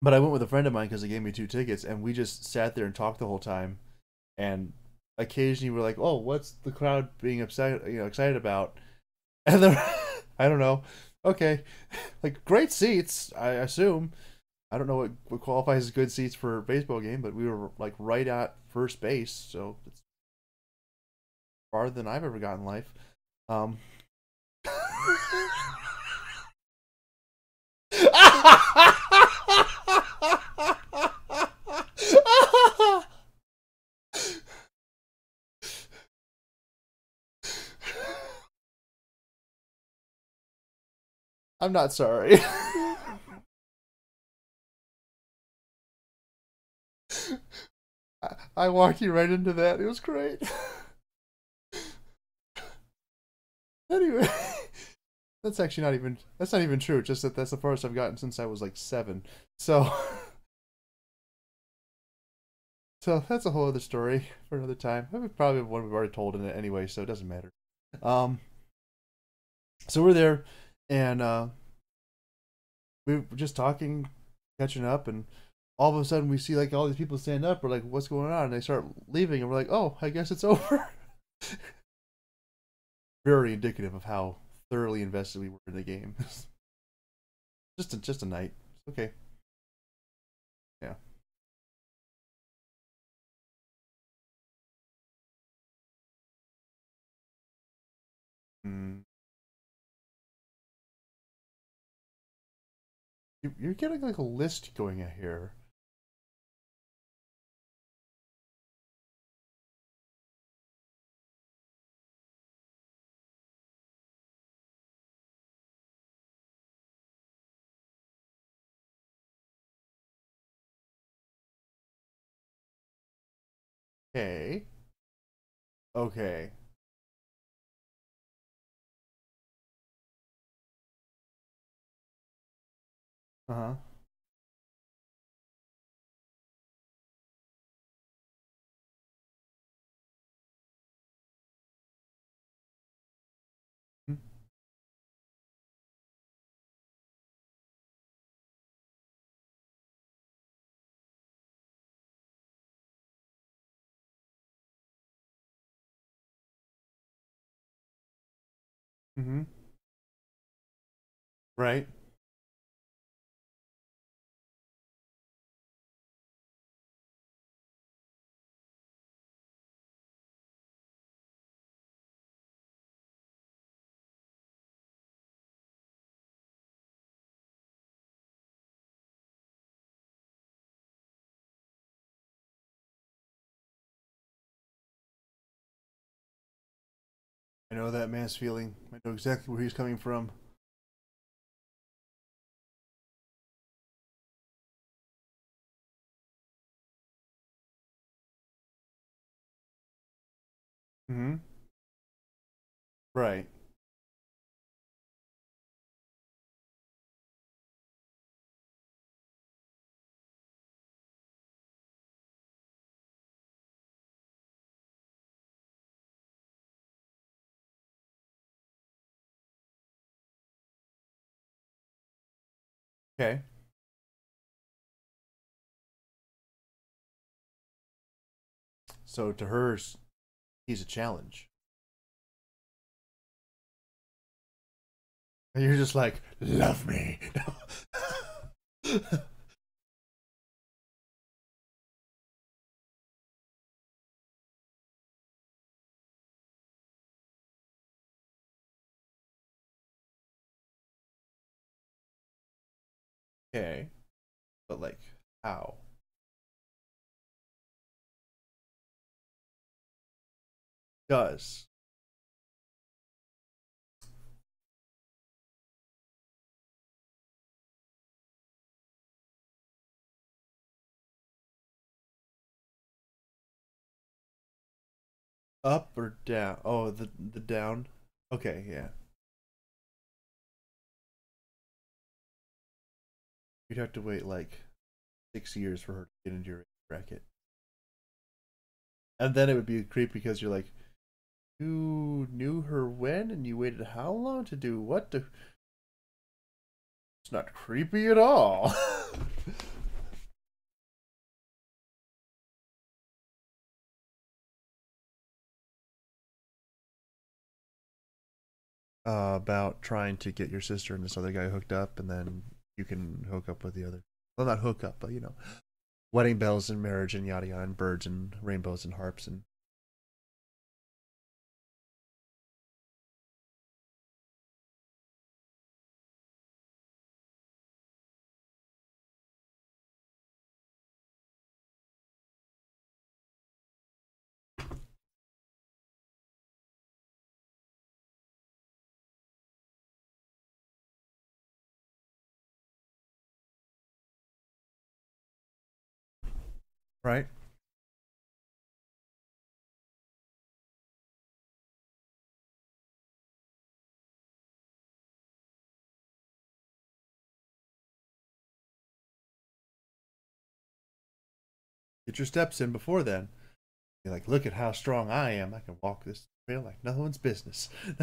Speaker 1: but I went with a friend of mine because he gave me two tickets, and we just sat there and talked the whole time. And occasionally we're like, oh, what's the crowd being upset, you know, excited about? And then I don't know. Okay, like great seats, I assume. I don't know what, what qualifies as good seats for a baseball game, but we were like right at first base, so it's farther than I've ever gotten in life. Um. I'm not sorry. I walked you right into that. It was great. anyway, that's actually not even that's not even true. Just that that's the farthest I've gotten since I was like seven. So, so that's a whole other story for another time. Probably one we've already told in it anyway, so it doesn't matter. Um, so we're there, and uh, we were just talking, catching up, and all of a sudden we see like all these people stand up. We're like, "What's going on?" And they start leaving, and we're like, "Oh, I guess it's over." Very indicative of how thoroughly invested we were in the game. just a, just a night. Okay. Yeah. Hmm. You're getting like a list going here. Okay. Okay. Uh Mm-hmm. Right. I know that man's feeling. I know exactly where he's coming from. Mm-hmm. Right. Okay. So to hers, he's a challenge. And you're just like, love me. okay. But like, how? Does. Up or down? Oh, the the down. Okay, yeah. You'd have to wait like six years for her to get into your bracket. And then it would be creepy because you're like, you knew her when and you waited how long to do what to. It's not creepy at all. uh, about trying to get your sister and this other guy hooked up and then you can hook up with the other. Well, not hook up, but you know, wedding bells and marriage and yada yada, and birds and rainbows and harps and. Right. Get your steps in before then. You're like, look at how strong I am. I can walk this trail like no one's business.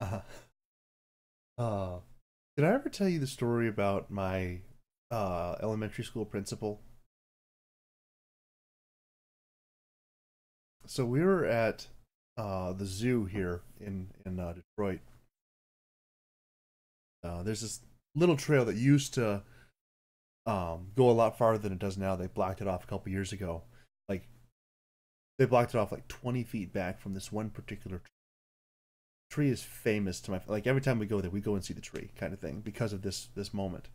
Speaker 1: uh-huh. Uh, did I ever tell you the story about my uh, elementary school principal? So we were at uh, the zoo here in in uh, Detroit. Uh, there's this little trail that used to um, go a lot farther than it does now. They blocked it off a couple years ago. Like they blocked it off like 20 feet back from this one particular tree. Is famous to my like every time we go there, we go and see the tree kind of thing because of this this moment.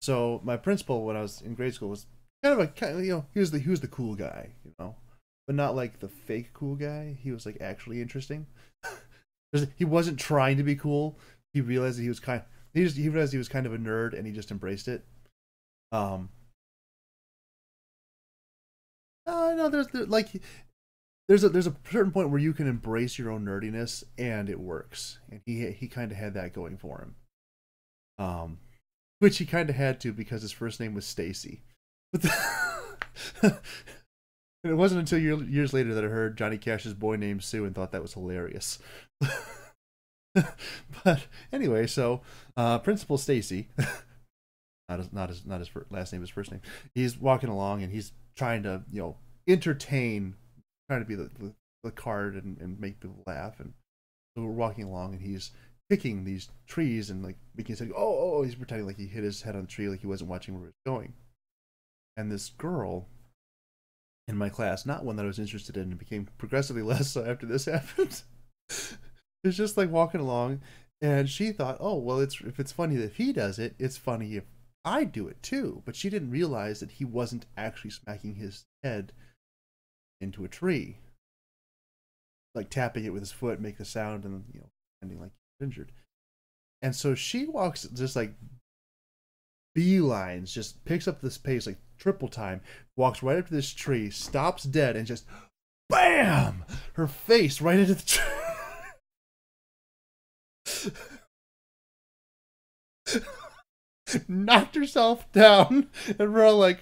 Speaker 1: So my principal when I was in grade school was kind of a kind of, you know he was the he was the cool guy, you know, but not like the fake cool guy. He was like actually interesting. he wasn't trying to be cool. He realized that he was kind he just he realized he was kind of a nerd and he just embraced it. Um. Uh, no, there's there, like there's a there's a certain point where you can embrace your own nerdiness and it works. And he he kind of had that going for him. Um, which he kind of had to because his first name was Stacy. But the, it wasn't until year, years later that I heard Johnny Cash's boy named Sue and thought that was hilarious. but anyway, so uh, Principal Stacy, not his not his not his last name, his first name. He's walking along and he's trying to you know entertain, trying to be the the, the card and, and make people laugh. And so we're walking along and he's picking these trees and like making like oh, oh oh he's pretending like he hit his head on the tree like he wasn't watching where he was going. And this girl in my class, not one that I was interested in, and became progressively less so after this happened. it's just like walking along and she thought oh well it's if it's funny that he does it it's funny if i do it too but she didn't realize that he wasn't actually smacking his head into a tree. Like tapping it with his foot make the sound and you know ending like injured. And so she walks just like beelines just picks up this pace like triple time walks right up to this tree stops dead and just bam! Her face right into the tree. Knocked herself down, and we're all like,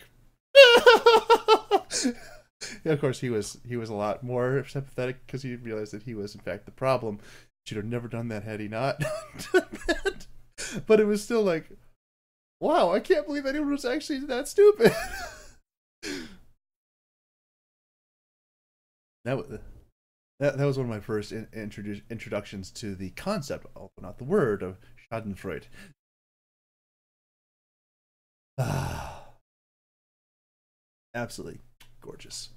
Speaker 1: of course he was he was a lot more sympathetic because he realized that he was in fact the problem. She'd have never done that had he not done that. But it was still like, wow, I can't believe anyone was actually that stupid. that was that, that was one of my first in, introdu- introductions to the concept, although not the word, of Schadenfreude. Ah, absolutely gorgeous.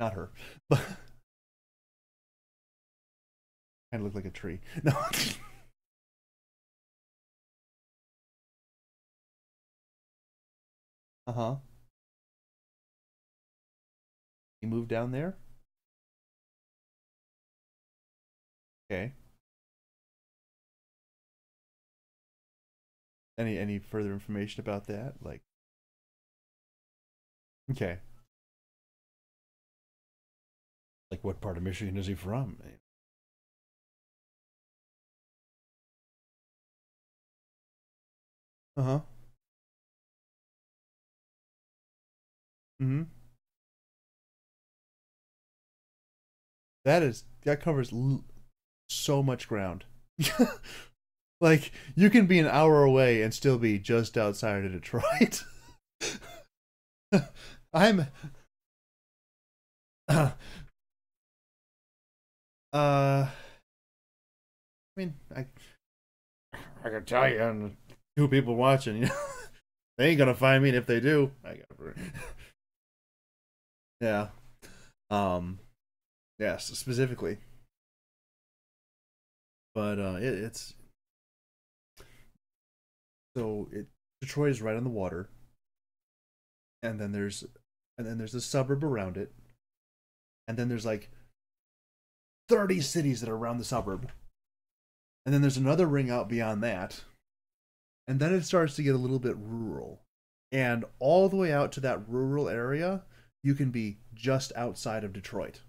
Speaker 1: Not her, but kind of looked like a tree. No. uh huh. You moved down there? Okay. Any any further information about that? Like Okay. Like what part of Michigan is he from? Uh-huh. Mm-hmm. That is that covers so much ground. like you can be an hour away and still be just outside of Detroit. I'm uh, I mean, I I can tell you, and two people watching, you know, they ain't gonna find me, and if they do, I got. yeah, um, yes, specifically, but uh, it, it's so it Detroit is right on the water, and then there's and then there's a suburb around it, and then there's like thirty cities that are around the suburb, and then there's another ring out beyond that, and then it starts to get a little bit rural, and all the way out to that rural area, you can be just outside of Detroit.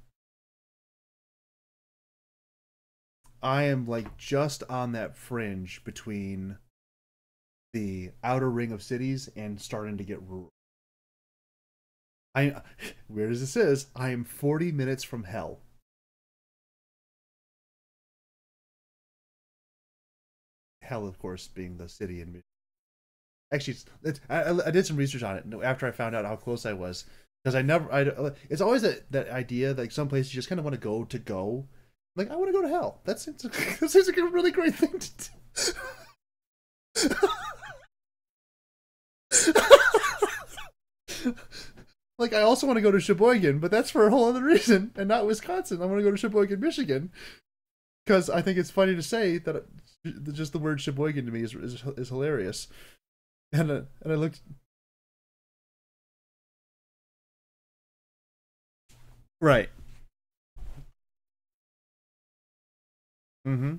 Speaker 1: I am like just on that fringe between the outer ring of cities and starting to get rural. I weird as this is, I am 40 minutes from hell. Hell, of course, being the city in. Actually, I, I did some research on it after I found out how close I was because I never. I it's always that that idea like some places you just kind of want to go to go. Like I want to go to hell. That seems that seems like a really great thing to do. like I also want to go to Cheboygan, but that's for a whole other reason, and not Wisconsin. I want to go to Cheboygan, Michigan, because I think it's funny to say that just the word Cheboygan to me is is, is hilarious. And uh, and I looked. Right. Mm-hmm.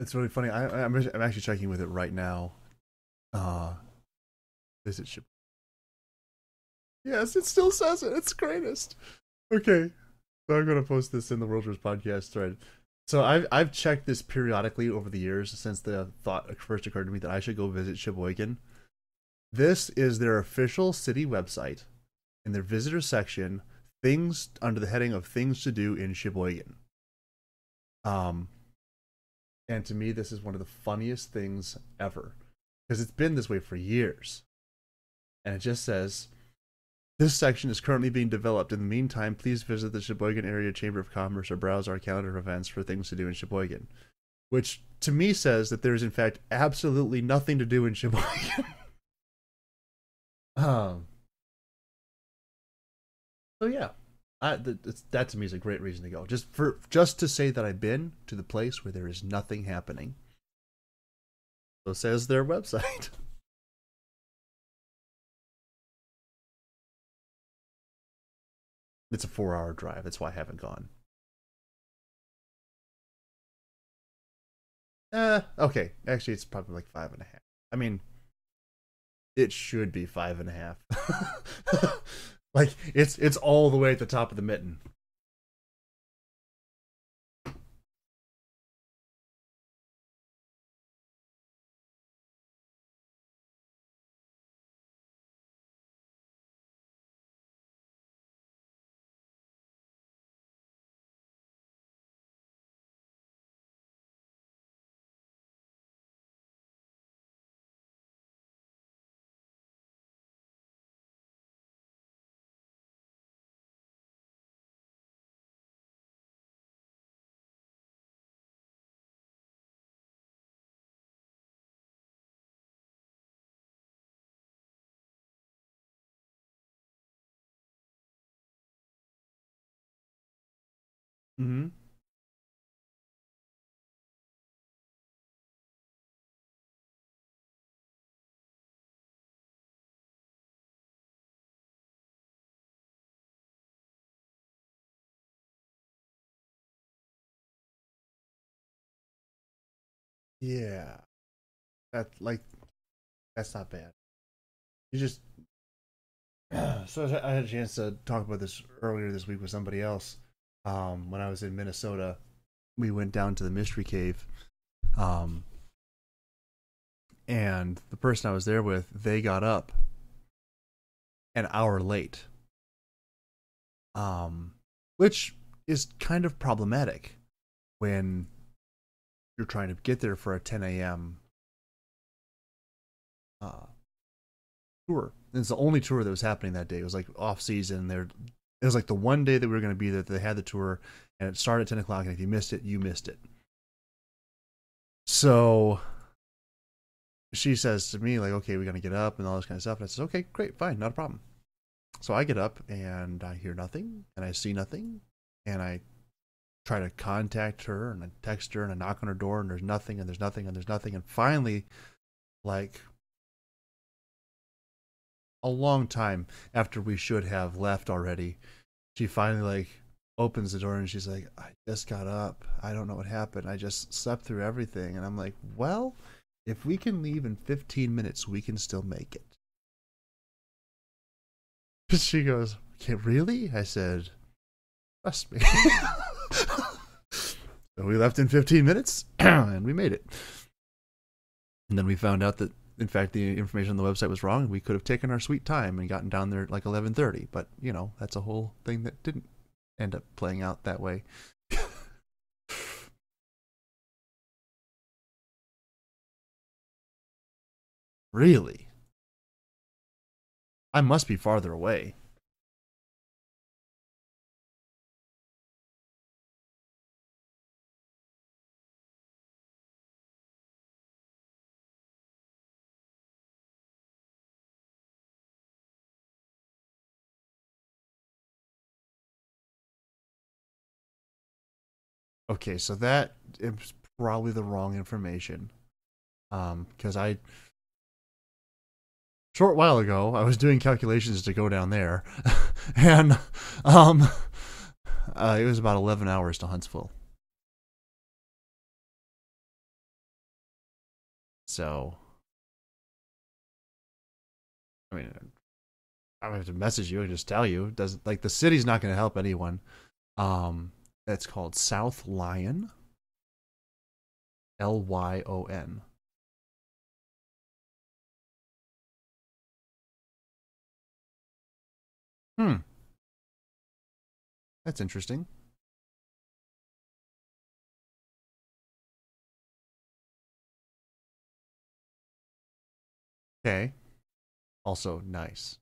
Speaker 1: It's really funny. I, I'm I'm actually checking with it right now. Uh, visit ship. Yes, it still says it. It's greatest. Okay, so I'm gonna post this in the World's Worst podcast thread. So I've I've checked this periodically over the years since the thought first occurred to me that I should go visit Cheboygan. This is their official city website. In their visitor section, things under the heading of things to do in Cheboygan. Um, and to me, this is one of the funniest things ever because it's been this way for years. And it just says, this section is currently being developed. In the meantime, please visit the Cheboygan Area Chamber of Commerce or browse our calendar of events for things to do in Cheboygan. Which to me says that there is, in fact, absolutely nothing to do in Cheboygan. um, so, yeah. I, that to me is a great reason to go. Just for just to say that I've been to the place where there is nothing happening. So says their website. It's a four-hour drive. That's why I haven't gone. Uh, okay. Actually, it's probably like five and a half. I mean, it should be five and a half. Like it's it's all the way at the top of the mitten. Mm-hmm. Yeah. That like that's not bad. You just so I had a chance to talk about this earlier this week with somebody else um, when I was in Minnesota, we went down to the Mystery Cave. Um, and the person I was there with, they got up an hour late. Um, which is kind of problematic when you're trying to get there for a 10 a.m. Uh, tour. And it's the only tour that was happening that day. It was like off season. There, it was like the one day that we were going to be there. They had the tour, and it started at 10 o'clock. And if you missed it, you missed it. So she says to me like, "Okay, we're gonna get up and all this kind of stuff." And I says, "Okay, great, fine, not a problem." So I get up and I hear nothing and I see nothing and I try to contact her and I text her and I knock on her door and there's nothing and there's nothing and there's nothing and finally like a long time after we should have left already she finally like opens the door and she's like I just got up I don't know what happened I just slept through everything and I'm like well if we can leave in 15 minutes we can still make it she goes, okay, really? I said, trust me. so we left in 15 minutes and we made it. And then we found out that, in fact, the information on the website was wrong we could have taken our sweet time and gotten down there like 11.30. But, you know, that's a whole thing that didn't end up playing out that way. really? I must be farther away. Okay, so that is probably the wrong information. Um, because I short while ago, I was doing calculations to go down there, and um, uh, it was about 11 hours to Huntsville. So, I mean, I have to message you and just tell you. Does like the city's not going to help anyone. Um, it's called South Lyon. L Y O N. Hmm. That's interesting. Okay. Also nice.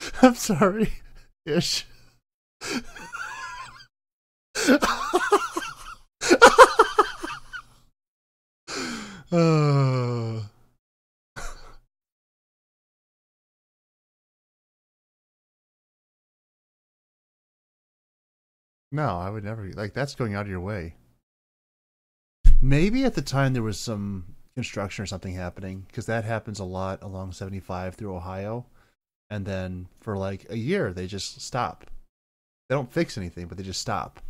Speaker 1: I'm sorry. Ish. uh. No, I would never like that's going out of your way. Maybe at the time there was some construction or something happening because that happens a lot along 75 through Ohio. And then for like a year they just stop. They don't fix anything, but they just stop.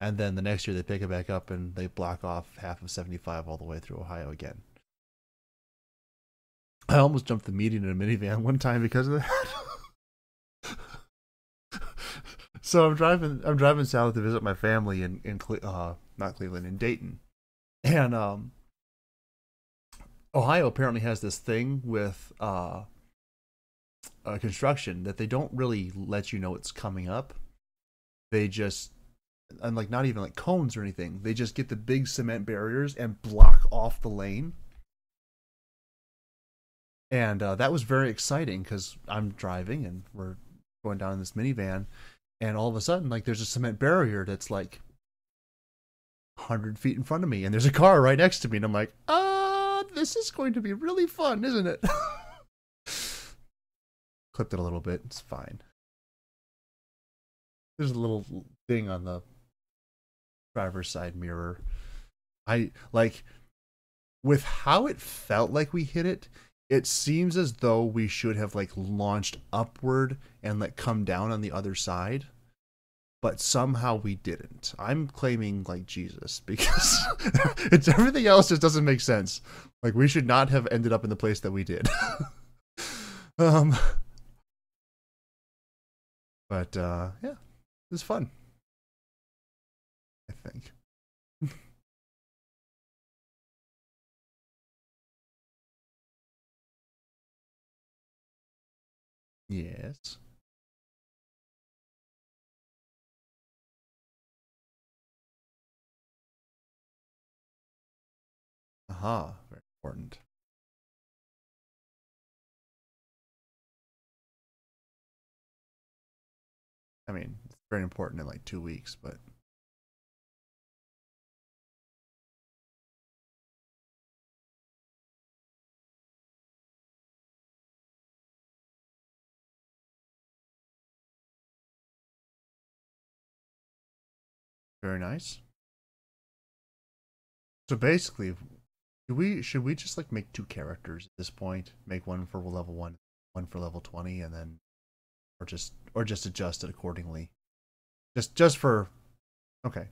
Speaker 1: And then the next year they pick it back up and they block off half of 75 all the way through Ohio again. I almost jumped the median in a minivan one time because of that. so I'm driving I'm driving south to visit my family in in Cle- uh not Cleveland in Dayton. And um Ohio apparently has this thing with uh, uh construction that they don't really let you know it's coming up. They just and like not even like cones or anything. They just get the big cement barriers and block off the lane. And uh, that was very exciting because I'm driving and we're going down in this minivan, and all of a sudden, like there's a cement barrier that's like hundred feet in front of me, and there's a car right next to me, and I'm like, ah, this is going to be really fun, isn't it? Clipped it a little bit. It's fine. There's a little thing on the driver's side mirror. I like with how it felt like we hit it, it seems as though we should have like launched upward and like come down on the other side. But somehow we didn't. I'm claiming like Jesus because it's everything else just doesn't make sense. Like we should not have ended up in the place that we did. um but uh yeah, it was fun. I think. Yes. Aha, very important. I mean, it's very important in like two weeks, but very nice. So basically, do we should we just like make two characters at this point? Make one for level one, one for level twenty, and then, or just or just adjust it accordingly. Just just for, okay.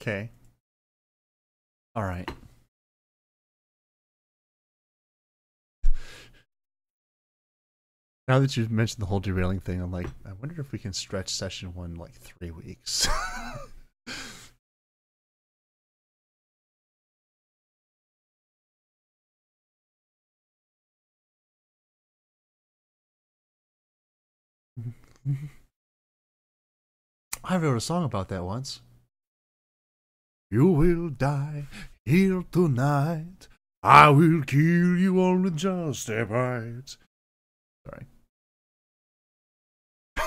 Speaker 1: Okay. All right. Now that you've mentioned the whole derailing thing, I'm like, I wonder if we can stretch session one like three weeks. I wrote a song about that once. You will die here tonight. I will kill you all with just a bite. Sorry.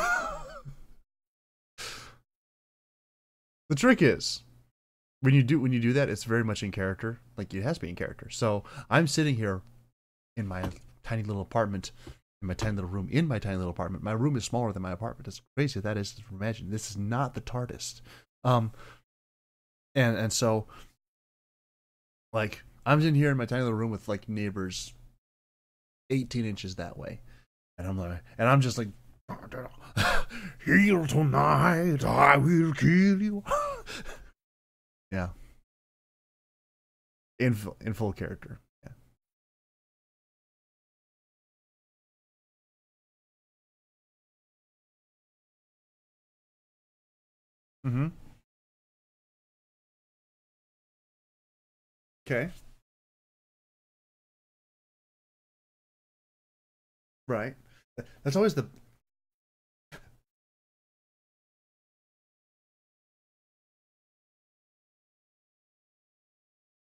Speaker 1: the trick is when you do when you do that, it's very much in character. Like it has to be in character. So I'm sitting here in my tiny little apartment, in my tiny little room, in my tiny little apartment. My room is smaller than my apartment. As crazy that is to imagine. This is not the TARDIS. Um and and so like I'm in here in my tiny little room with like neighbors 18 inches that way. And I'm like and I'm just like here tonight I will kill you. yeah. In in full character. Mhm. Okay. Right. That's always the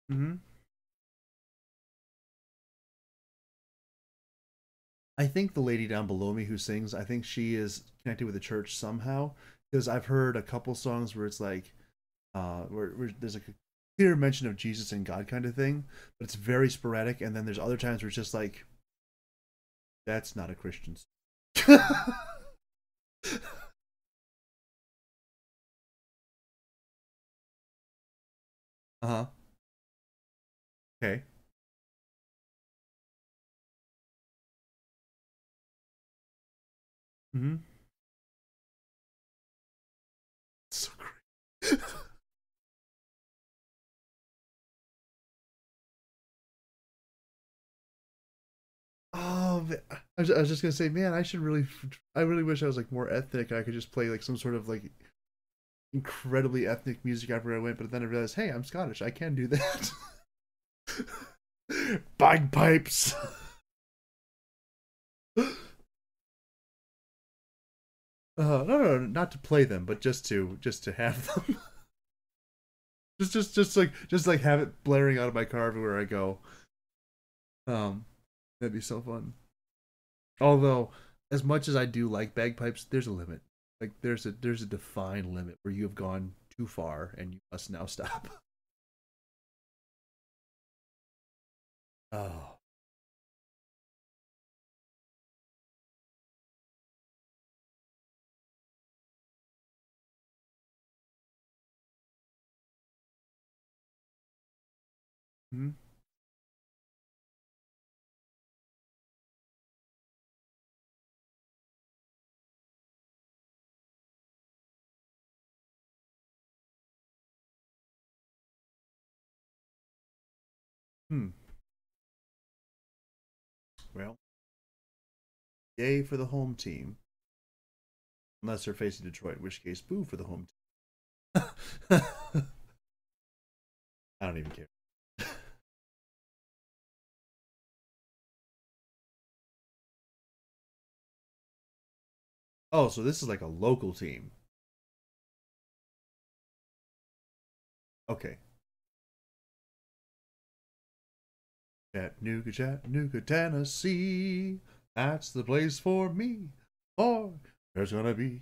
Speaker 1: hmm I think the lady down below me who sings, I think she is connected with the church somehow because I've heard a couple songs where it's like uh where, where there's like a clear mention of Jesus and God kind of thing, but it's very sporadic and then there's other times where it's just like that's not a Christian. uh-huh. Okay. Mhm. Oh, man. I was, I was just gonna say, man, I should really, I really wish I was like more ethnic. I could just play like some sort of like incredibly ethnic music everywhere I went. But then I realized, hey, I'm Scottish. I can do that. Bagpipes. Uh, no, no, no, not to play them, but just to just to have them. just, just, just like, just like have it blaring out of my car everywhere I go. Um, that'd be so fun. Although, as much as I do like bagpipes, there's a limit. Like, there's a there's a defined limit where you have gone too far and you must now stop. Oh. Hmm. Hmm. Well, yay for the home team. Unless they're facing Detroit, in which case, boo for the home team. I don't even care. Oh, so this is like a local team. Okay. Chattanooga, Chattanooga, Tennessee. That's the place for me. Or there's gonna be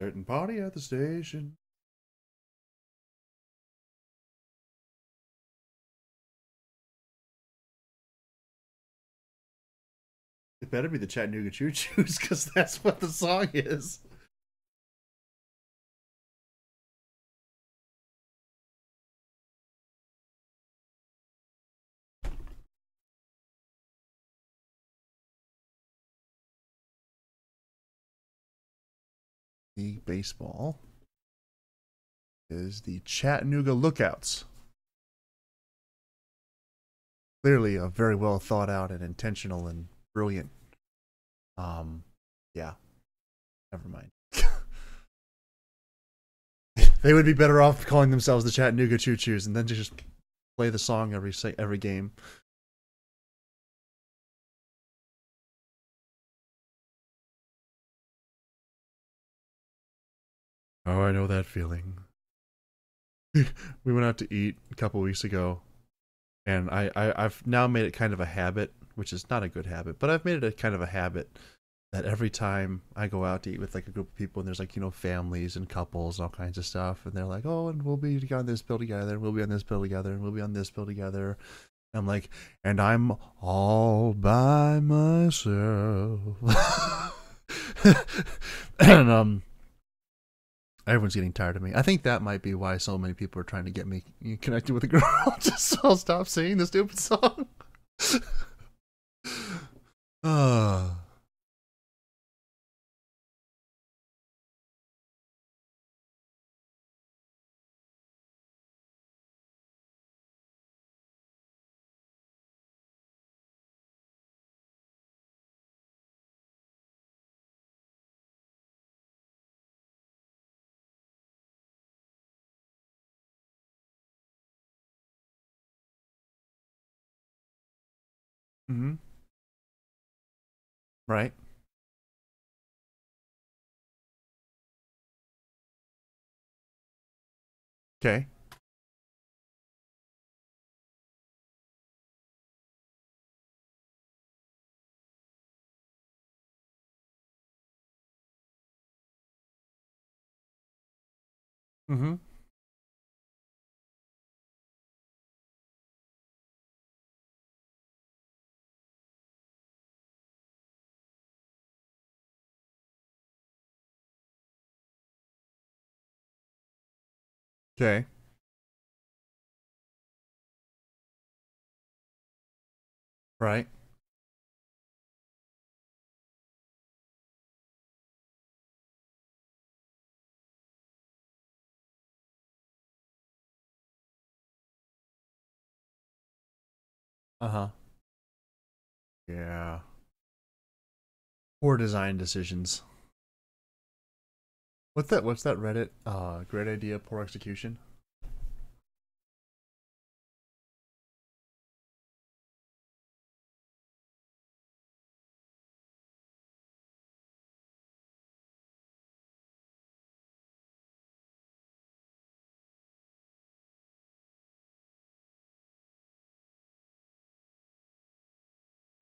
Speaker 1: a certain party at the station. Better be the Chattanooga Choo Choos because that's what the song is. The baseball is the Chattanooga Lookouts. Clearly, a very well thought out and intentional and brilliant. Um, yeah. Never mind. they would be better off calling themselves the Chattanooga Choo Choos and then just play the song every say every game. Oh, I know that feeling. we went out to eat a couple weeks ago, and I, I I've now made it kind of a habit, which is not a good habit, but I've made it a kind of a habit that every time I go out to eat with like a group of people, and there's like you know families and couples, and all kinds of stuff, and they're like, oh, and we'll be on this bill together, and we'll be on this bill together, and we'll be on this bill together. And I'm like, and I'm all by myself, and um Everyone's getting tired of me. I think that might be why so many people are trying to get me connected with a girl, just so I'll stop singing the stupid song. uh. Mm-hmm. Right. Okay. Mm-hmm. Okay. Right. Uh-huh. Yeah. Poor design decisions. What's that? What's that Reddit? Uh, great idea, poor execution.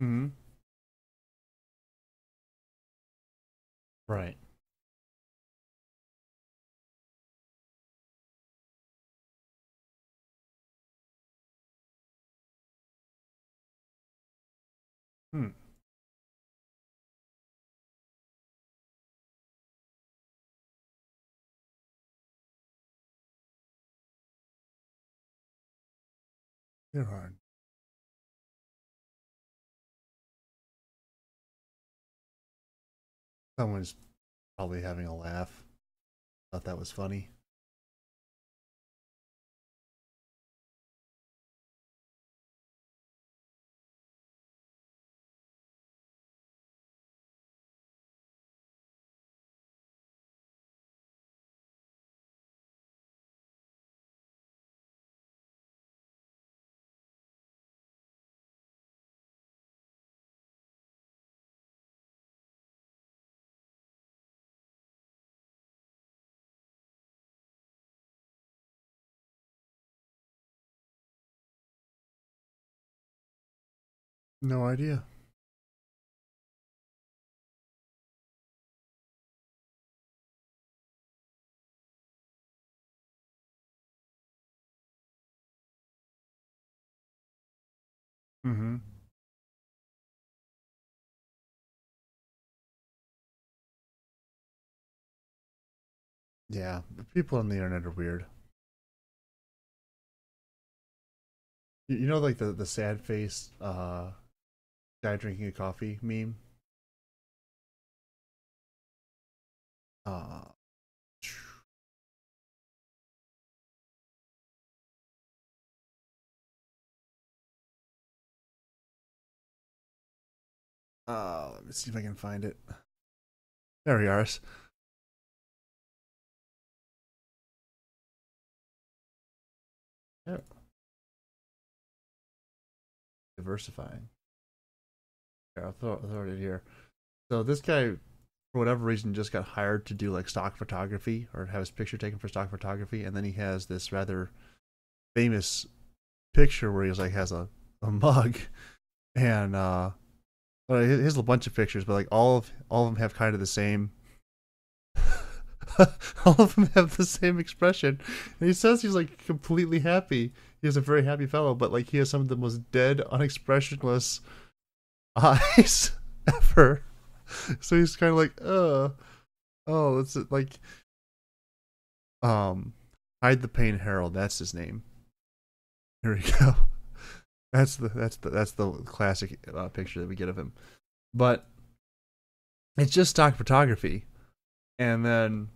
Speaker 1: Hmm. Right. Hard. Someone's probably having a laugh. Thought that was funny. No idea. Mm-hmm. Yeah, the people on the internet are weird. You you know, like the the sad face uh guy drinking a coffee meme. Uh, uh, let me see if I can find it. There we are. Yeah. Diversifying. I'll throw, throw it in here. So this guy, for whatever reason, just got hired to do like stock photography or have his picture taken for stock photography, and then he has this rather famous picture where he's like has a, a mug, and uh, he has a bunch of pictures, but like all of all of them have kind of the same. all of them have the same expression, and he says he's like completely happy. He's a very happy fellow, but like he has some of the most dead, unexpressionless eyes ever. So he's kind of like, uh, oh, it's like, um, hide the pain, Harold. That's his name. Here we go. That's the that's the that's the classic uh, picture that we get of him. But it's just stock photography, and then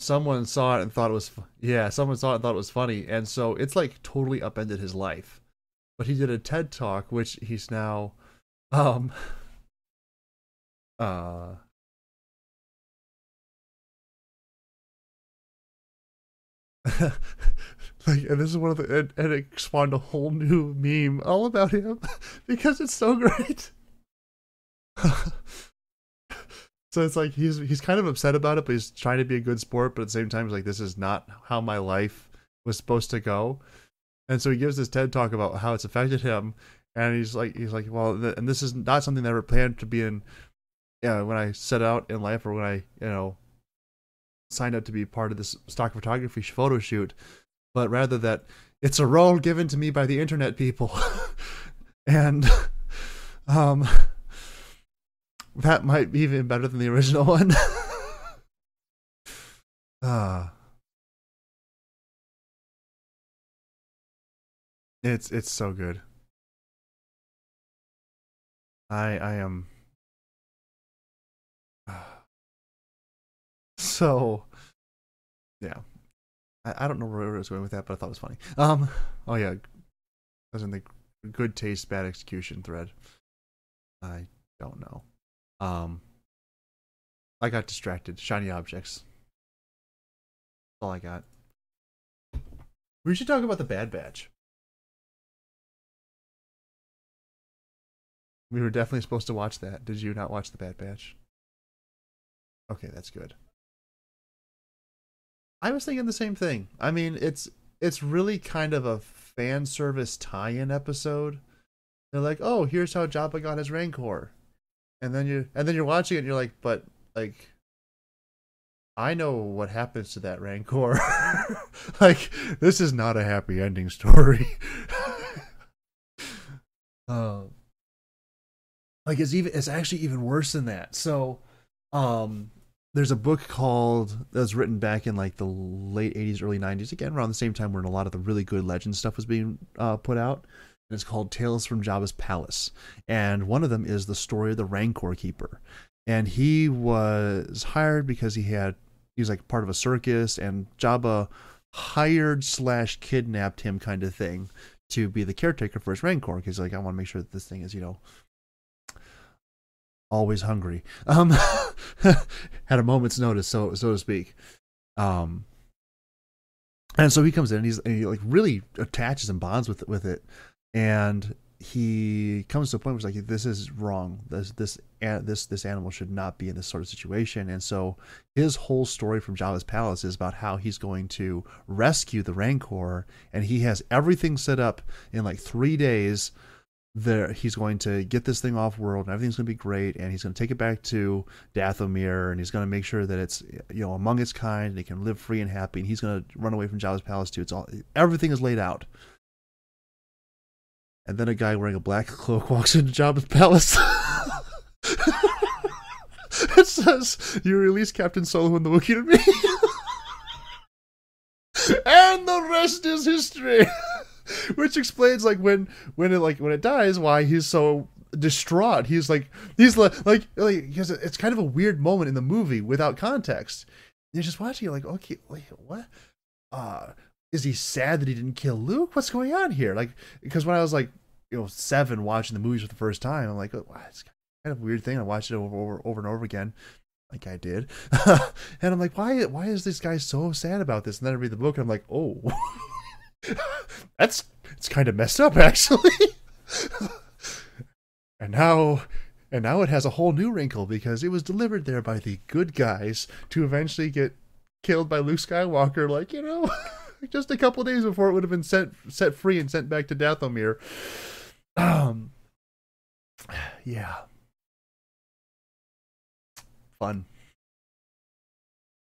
Speaker 1: someone saw it and thought it was yeah someone saw it and thought it was funny and so it's like totally upended his life but he did a ted talk which he's now um uh like and this is one of the and, and, it spawned a whole new meme all about him because it's so great. So it's like he's he's kind of upset about it but he's trying to be a good sport but at the same time he's like this is not how my life was supposed to go and so he gives this ted talk about how it's affected him. And he's like he's like well and this is not something that I ever planned to be in you know, when I set out in life or when I you know signed up to be part of this stock photography photo shoot. But rather that it's a role given to me by the internet people. And um that might be even better than the original one. Ah. uh, it's it's so good I I am so yeah. I, I don't know where I was going with that, but I thought it was funny. Um oh yeah. As in the good taste, bad execution thread. I don't know. Um I got distracted. Shiny objects. That's all I got. We should talk about the Bad Batch. We were definitely supposed to watch that. Did you not watch the Bad Batch? Okay, that's good. I was thinking the same thing. I mean, it's it's really kind of a fan service tie-in episode. They're like, "Oh, here's how Jabba got his Rancor," and then you and then you're watching it, and you're like, "But like, I know what happens to that Rancor. like, this is not a happy ending story." uh, like it's even it's actually even worse than that. So um there's a book called that was written back in like the late 80s early 90s again around the same time when a lot of the really good legend stuff was being uh, put out. And it's called tales from jabba's palace. And one of them is the story of the rancor keeper. And he was hired because he had he was like part of a circus and jabba hired slash kidnapped him kind of thing to be the caretaker for his rancor because like i want to make sure that this thing is you know always hungry. Um, had a moment's notice, so so to speak. Um, and so he comes in, and he's and he like really attaches and bonds with with it, and he comes to a point where he's like, "This is wrong. This this this this animal should not be in this sort of situation." And so his whole story from Jabba's palace is about how he's going to rescue the Rancor, and he has everything set up in like three days there he's going to get this thing off world and everything's going to be great and he's going to take it back to Dathomir and he's going to make sure that it's you know among its kind and it can live free and happy and he's going to run away from Jabba's palace too. It's all everything is laid out. And then a guy wearing a black cloak walks into Jabba's palace. it says, "You release Captain Solo and the Wookiee to me." and the rest is history. Which explains like when when it like when it dies why he's so distraught. He's like he's like like, like because it's kind of a weird moment in the movie without context. You're just watching it like okay wait what uh is he sad that he didn't kill Luke? What's going on here? Like because when I was like you know seven watching the movies for the first time, I'm like oh, it's kind of weird thing. I watched it over over, over and over again like I did. and I'm like, why why is this guy so sad about this? And then I read the book and I'm like, oh that's it's kind of messed up actually. and now and now it has a whole new wrinkle because it was delivered there by the good guys to eventually get killed by Luke Skywalker like, you know, just a couple days before it would have been set set free and sent back to Dathomir. Um yeah. Fun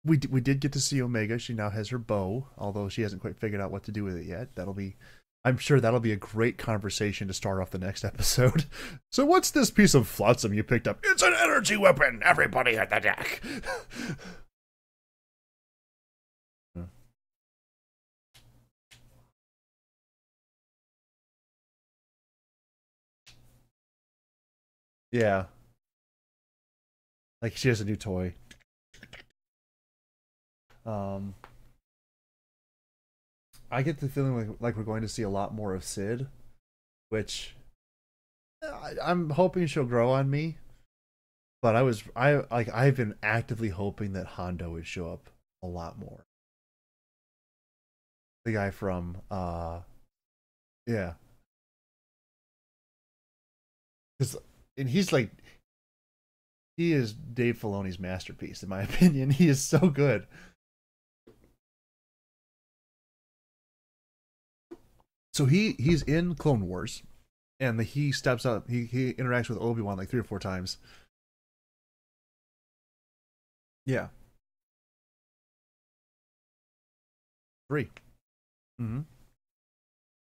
Speaker 1: we d- we did get to see Omega. She now has her bow, although she hasn't quite figured out what to do with it yet. That'll be, I'm sure that'll be a great conversation to start off the next episode. so what's this piece of flotsam you picked up? It's an energy weapon. Everybody at the deck. yeah. Like she has a new toy. Um, I get the feeling like, like we're going to see a lot more of Cid, which I, I'm hoping she'll grow on me. But I was I like I've been actively hoping that Hondo would show up a lot more. The guy from uh yeah. Cuz and he's like he is Dave Filoni's masterpiece in my opinion. He is so good. So he he's in Clone Wars, and the, he steps up. He he interacts with Obi Wan like three or four times. Yeah. 3 Mm-hmm.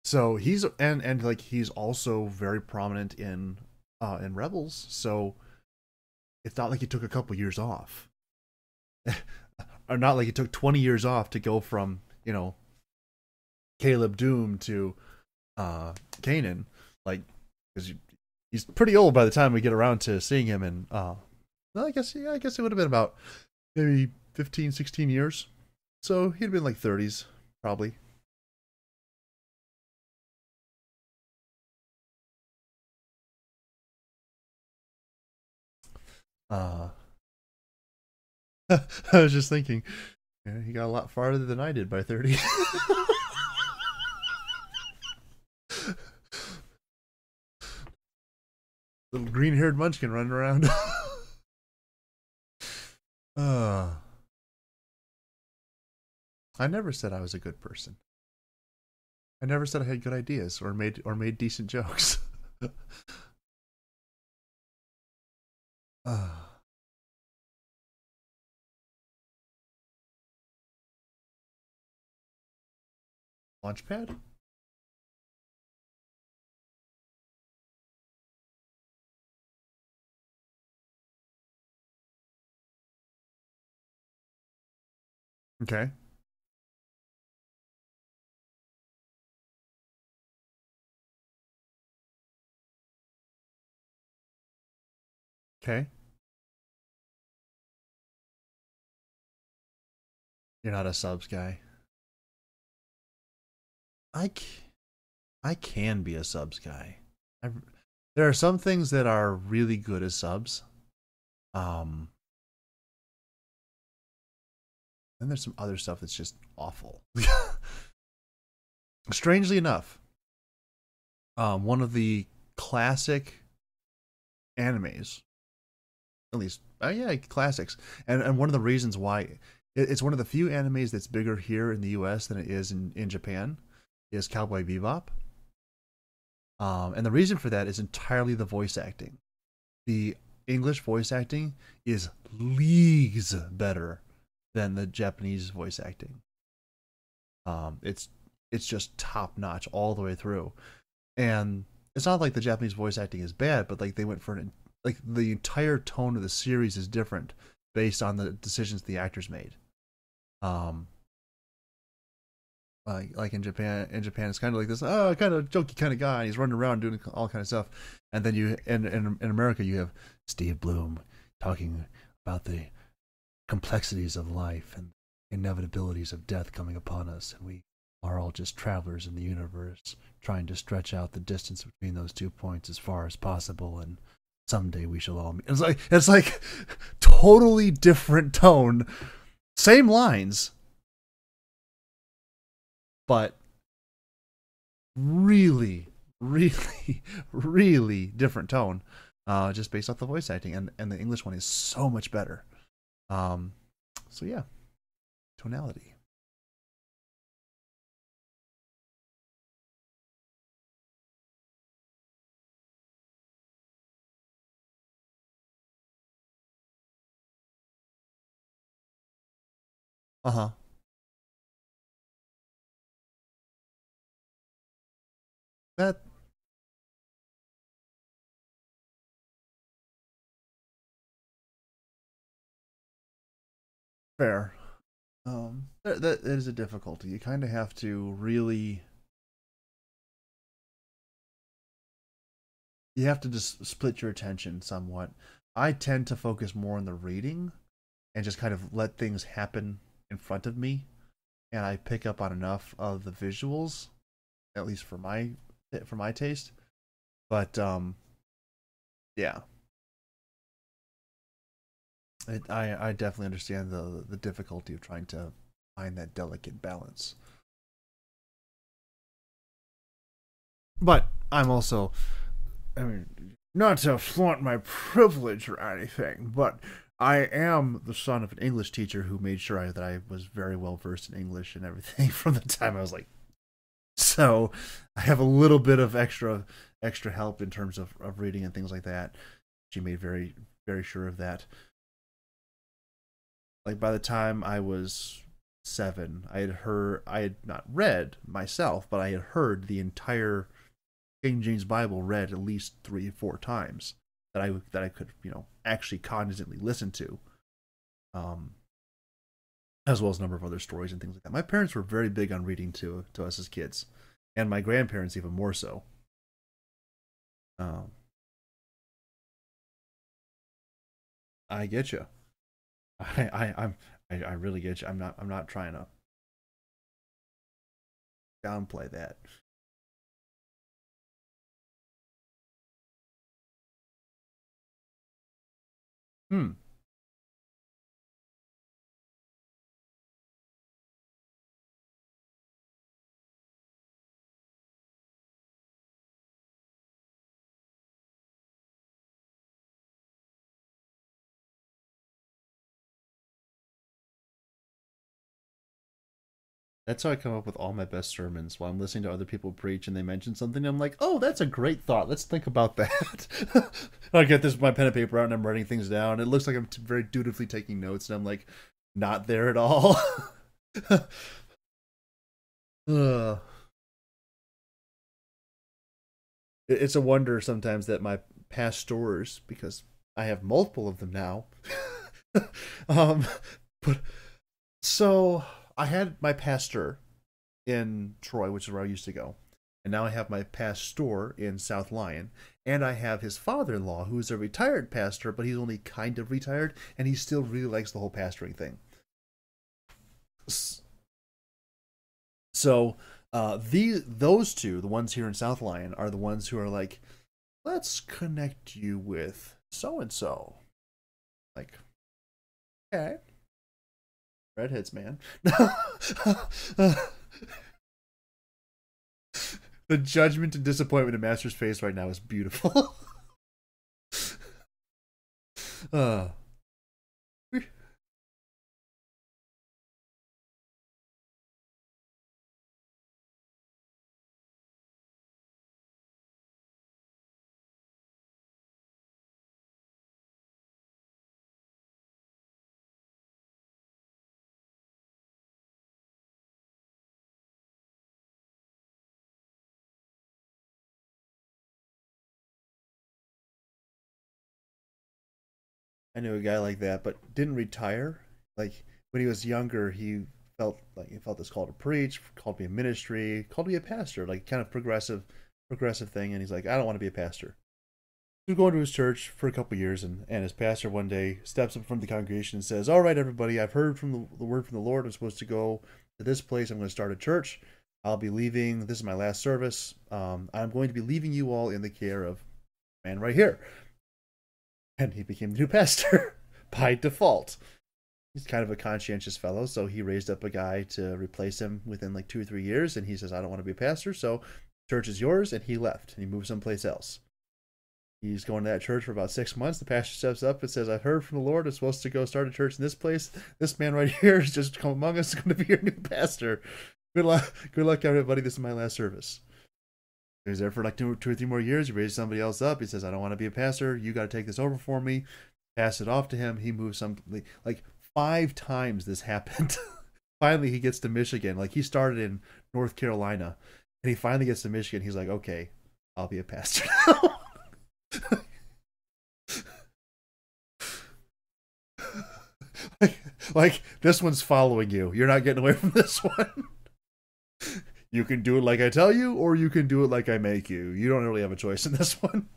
Speaker 1: So he's and and like he's also very prominent in uh in Rebels. So it's not like he took a couple years off, or not like he took twenty years off to go from you know Caleb Dume to uh Kanan, like because he's pretty old by the time we get around to seeing him. And uh, well, I guess yeah, I guess it would have been about maybe 15, 16 years. So he'd been like 30s probably. Uh, I was just thinking, yeah, he got a lot farther than I did by 30. Little green haired munchkin running around. uh, I never said I was a good person. I never said I had good ideas or made or made decent jokes. uh. Launchpad? Okay. Okay. You're not a subs guy. I, I can be a subs guy. I, there are some things that are really good as subs. Um, then there's some other stuff that's just awful. Strangely enough, um, one of the classic animes, at least, oh yeah, classics, and and one of the reasons why it's one of the few animes that's bigger here in the U.S. than it is in in Japan is Cowboy Bebop. Um, and the reason for that is entirely the voice acting. The English voice acting is leagues better than the Japanese voice acting. Um, it's it's just top notch all the way through, and it's not like the Japanese voice acting is bad, but like they went for an like the entire tone of the series is different based on the decisions the actors made. Um, like like in Japan, in Japan, it's kind of like this, oh, kind of jokey kind of guy. And He's running around doing all kind of stuff, and then you in in, in America you have Steve Blum talking about the complexities of life and inevitabilities of death coming upon us, and we are all just travelers in the universe, trying to stretch out the distance between those two points as far as possible, and someday we shall all meet. It's like it's like totally different tone, same lines, but really, really, really different tone, uh, just based off the voice acting, and and the English one is so much better. Um, so yeah, tonality. Uh huh. That fair. Um, that, that is a difficulty. You kind of have to really. You have to just split your attention somewhat. I tend to focus more on the reading and just kind of let things happen in front of me. And I pick up on enough of the visuals, at least for my for my taste. But um, yeah, it, I I definitely understand the the difficulty of trying to find that delicate balance. But I'm also, I mean, not to flaunt my privilege or anything, but I am the son of an English teacher who made sure I, that I was very well versed in English and everything from the time I was like. So I have a little bit of extra extra help in terms of, of reading and things like that. She made very very sure of that like by the time I was seven, I had heard I had not read myself, but I had heard the entire King James Bible read at least three or four times that I that I could you know actually cognizantly listen to, um, as well as a number of other stories and things like that. My parents were very big on reading to to us as kids, and my grandparents even more so. Um, I get you. I, I I'm I, I really get you. I'm not I'm not trying to downplay that. Hmm. That's how I come up with all my best sermons while I'm listening to other people preach and they mention something. I'm like, oh, that's a great thought. Let's think about that. I get this my pen and paper out and I'm writing things down. It looks like I'm very dutifully taking notes and I'm like, not there at all. uh. It's a wonder sometimes that my pastors, because I have multiple of them now, um, but so I had my pastor in Troy, which is where I used to go. And now I have my pastor in South Lyon. And I have his father in law, who's a retired pastor, but he's only kind of retired, and he still really likes the whole pastoring thing. So uh, these those two, the ones here in South Lyon, are the ones who are like, let's connect you with so and so. Like, okay redheads, man. the judgment and disappointment in Master's face right now is beautiful. uh I knew a guy like that, but didn't retire. Like when he was younger, he felt like he felt this call to preach, called to be a ministry, called to be a pastor, like kind of progressive, progressive thing. And he's like, I don't want to be a pastor. He was going to his church for a couple years, and, and his pastor one day steps up from the congregation and says, "All right, everybody, I've heard from the, the word from the Lord. I'm supposed to go to this place. I'm going to start a church. I'll be leaving. This is my last service. Um, I'm going to be leaving you all in the care of man right here." And he became the new pastor by default he's kind of a conscientious fellow, so he raised up a guy to replace him within like two or three years, and he says, "I don't want to be a pastor, so church is yours," and he left and he moved someplace else. He's going to that church for about six months. The pastor steps up and says, "I've heard from the Lord. I'm supposed to go start a church in this place. This man right here is just come among us, is going to be your new pastor. Good luck, good luck, everybody. This is my last service." He's there for like two, two or three more years. He raises somebody else up. He says, "I don't want to be a pastor. You got to take this over for me." Pass it off to him. He moves some like five times this happened. finally, he gets to Michigan. Like he started in North Carolina, and he finally gets to Michigan. He's like, okay, I'll be a pastor now. like, like this one's following you. You're not getting away from this one. You can do it like I tell you, or you can do it like I make you. You don't really have a choice in this one.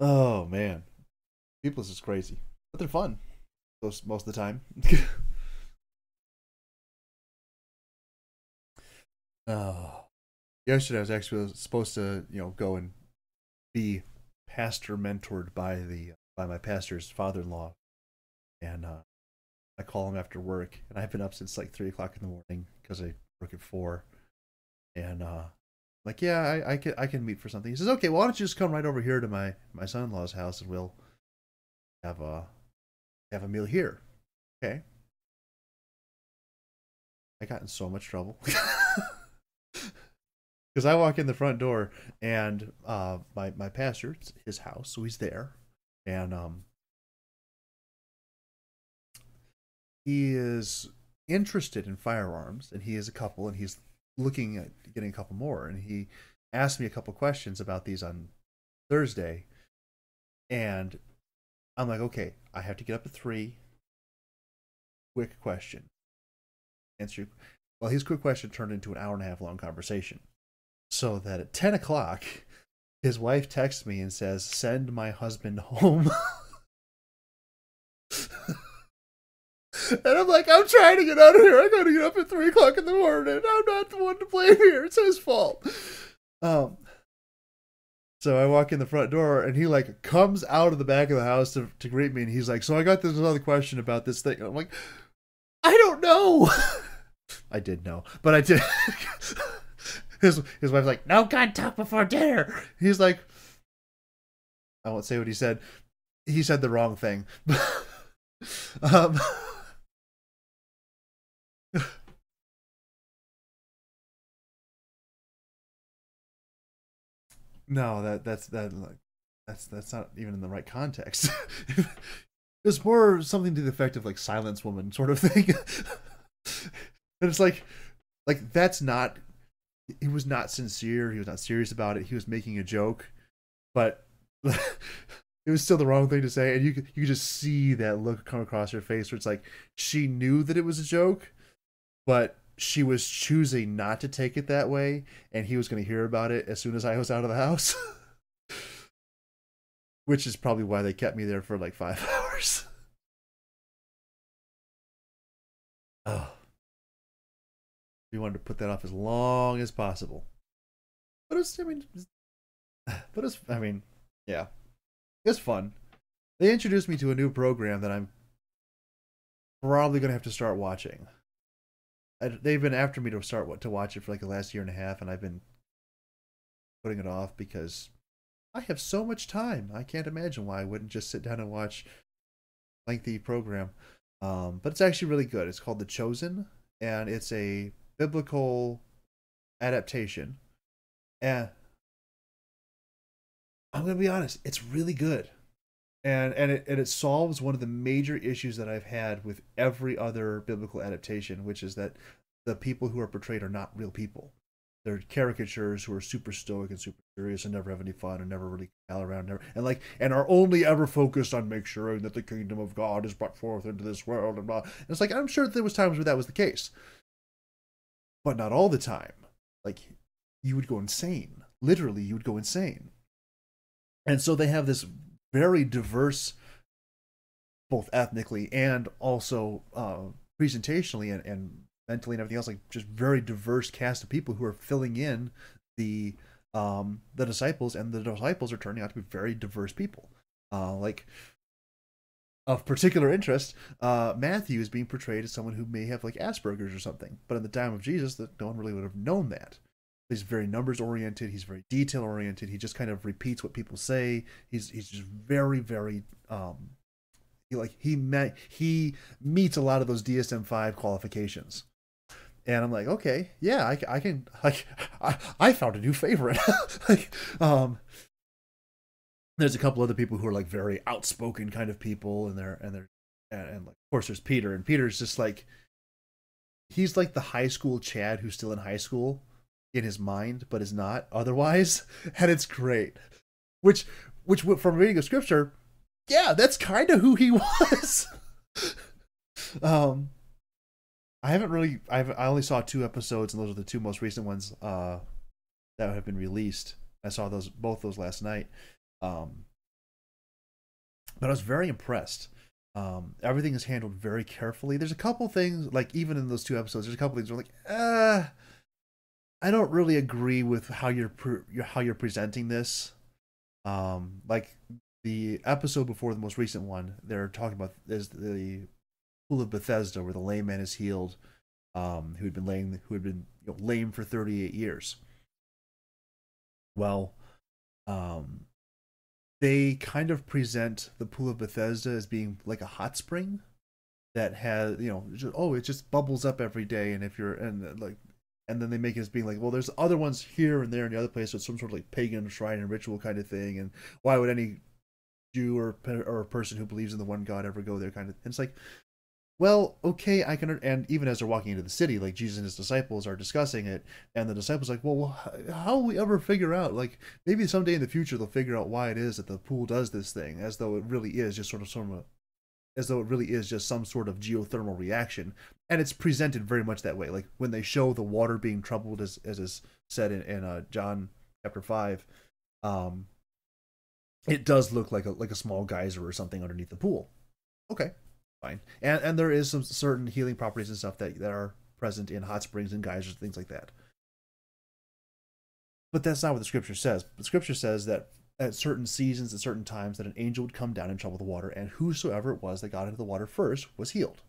Speaker 1: oh man. People's is crazy, but they're fun. Most most of the time. oh, yesterday I was actually supposed to you know go and be pastor mentored by the by my pastor's father-in-law, and uh, I call him after work, and I've been up since like three o'clock in the morning because I work at four, and uh, like yeah, I, I can I can meet for something. He says, okay, well, why don't you just come right over here to my my son-in-law's house and we'll have a have a meal here. Okay. I got in so much trouble. Because I walk in the front door and uh, my my pastor, his house, so he's there, and um, he is interested in firearms, and he is a couple, and he's looking at getting a couple more, and he asked me a couple questions about these on Thursday, and I'm like, okay, I have to get up at three. Quick question. Answer. Well, his quick question turned into an hour and a half long conversation. So that at 10 o'clock, his wife texts me and says, Send my husband home. and I'm like, I'm trying to get out of here. I gotta get up at 3 o'clock in the morning. I'm not the one to blame here. It's his fault. Um, so I walk in the front door and he like comes out of the back of the house to, to greet me and he's like, So I got this another question about this thing. And I'm like, I don't know. I did know, but I did. his his wife's like, No, can't talk before dinner. He's like, I won't say what he said. He said the wrong thing. um, No, that that's that like that's that's not even in the right context. it's more something to the effect of like silence woman sort of thing. and it's like like that's not he was not sincere, he was not serious about it. He was making a joke, but it was still the wrong thing to say and you could you could just see that look come across her face where it's like she knew that it was a joke, but she was choosing not to take it that way and he was going to hear about it as soon as I was out of the house. Which is probably why they kept me there for like 5 hours. oh. We wanted to put that off as long as possible. But it's I mean but it's I mean, yeah. It's fun. They introduced me to a new program that I'm probably going to have to start watching. I, they've been after me to start to watch it for like the last year and a half, and I've been putting it off because I have so much time. I can't imagine why I wouldn't just sit down and watch lengthy program. Um, but it's actually really good. It's called The Chosen, and it's a biblical adaptation. And I'm gonna be honest, it's really good and and it and it solves one of the major issues that I've had with every other biblical adaptation, which is that the people who are portrayed are not real people. they're caricatures who are super stoic and super serious and never have any fun and never really pal around never, and like and are only ever focused on make sure that the kingdom of God is brought forth into this world and blah. And it's like I'm sure there was times where that was the case, but not all the time. Like you would go insane. Literally, you would go insane. And so they have this very diverse, both ethnically and also uh, presentationally and, and mentally and everything else, like just very diverse cast of people who are filling in the um the disciples, and the disciples are turning out to be very diverse people. Uh, like of particular interest, uh, Matthew is being portrayed as someone who may have like Asperger's or something, but in the time of Jesus, that no one really would have known that. He's very numbers oriented. He's very detail oriented. He just kind of repeats what people say. He's he's just very very um, he like he met he meets a lot of those DSM five qualifications and I'm like, okay, yeah, I, I can, like, I, I found a new favorite. like, um, there's a couple other people who are like very outspoken kind of people, and they're and they're and, and like, of course, there's Peter, and Peter's just like, he's like the high school Chad who's still in high school in his mind, but is not otherwise, and it's great. Which, which from reading of scripture, yeah, that's kind of who he was. um I haven't really. I've I only saw two episodes, and those are the two most recent ones uh, that have been released. I saw those both those last night, um, but I was very impressed. Um, everything is handled very carefully. There's a couple things, like even in those two episodes, there's a couple things where like, uh, I don't really agree with how you're pre- how you're presenting this. Um, like the episode before the most recent one, they're talking about is the pool of Bethesda, where the lame man is healed, um, who had been lame, who had been you know, lame for 38 years. Well, um, they kind of present the pool of Bethesda as being like a hot spring that has, you know, just, oh, it just bubbles up every day, and if you're and like, and then they make it as being like, well, there's other ones here and there and the other place, so it's some sort of like pagan shrine and ritual kind of thing, and why would any Jew or or person who believes in the one God ever go there? Kind of, and it's like, well, okay, I can, and even as they're walking into the city, like Jesus and his disciples are discussing it, and the disciples like, well, how will we ever figure out? Like, maybe someday in the future they'll figure out why it is that the pool does this thing, as though it really is just sort of of, as though it really is just some sort of geothermal reaction, and it's presented very much that way. Like when they show the water being troubled, as as is said in, in uh, John chapter five, um, it does look like a like a small geyser or something underneath the pool. Okay, fine. And and there is some certain healing properties and stuff that, that are present in hot springs and geysers, things like that. But that's not what the scripture says. The scripture says that at certain seasons, at certain times, that an angel would come down and trouble the water, and whosoever it was that got into the water first was healed.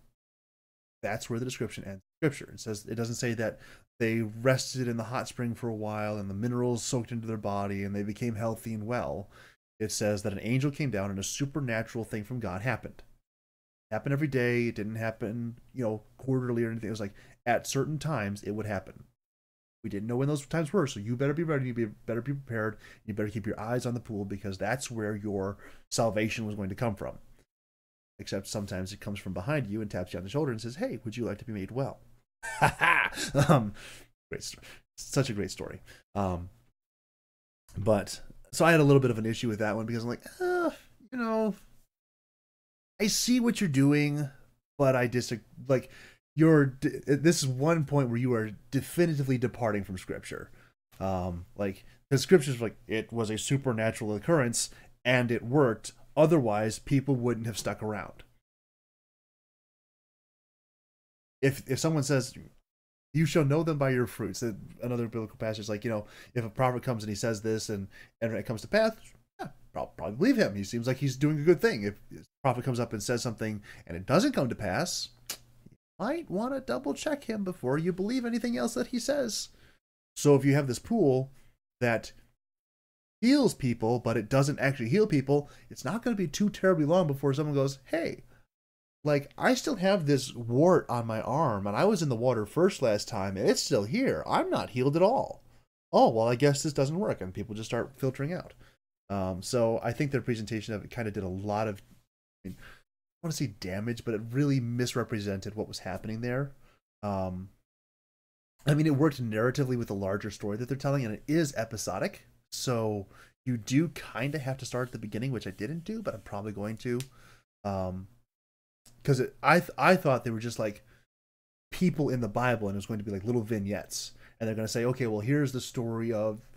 Speaker 1: That's where the description ends. Scripture. It says it doesn't say that they rested in the hot spring for a while and the minerals soaked into their body and they became healthy and well. It says that an angel came down and a supernatural thing from God happened Happened every day. It didn't happen, you know, quarterly or anything. It was like at certain times it would happen. We didn't know when those times were, so you better be ready. You better be prepared. You better keep your eyes on the pool because that's where your salvation was going to come from. Except sometimes it comes from behind you and taps you on the shoulder and says, "Hey, would you like to be made well?" Ha um, great, story. such a great story. Um, but so I had a little bit of an issue with that one because I'm like, uh, you know, I see what you're doing, but I disagree. Like, you're this is one point where you are definitively departing from scripture. Um, like the scriptures, like it was a supernatural occurrence and it worked. Otherwise, people wouldn't have stuck around. If if someone says you shall know them by your fruits. Another biblical passage like, you know, if a prophet comes and he says this and, and it comes to pass, I'll probably believe him. He seems like he's doing a good thing. If the prophet comes up and says something and it doesn't come to pass, might want to double check him before you believe anything else that he says. So if you have this pool that heals people, but it doesn't actually heal people, it's not going to be too terribly long before someone goes, hey, like I still have this wart on my arm and I was in the water first last time and it's still here. I'm not healed at all. Oh, well, I guess this doesn't work. And people just start filtering out. Um, so I think their presentation of it kind of did a lot of, I, mean, want to say damage, but it really misrepresented what was happening there. Um, I mean, it worked narratively with the larger story that they're telling, and it is episodic. So you do kind of have to start at the beginning, which I didn't do, but I'm probably going to. Um, because I th- I thought they were just like people in the Bible, and it was going to be like little vignettes, and they're going to say, okay, well, here's the story of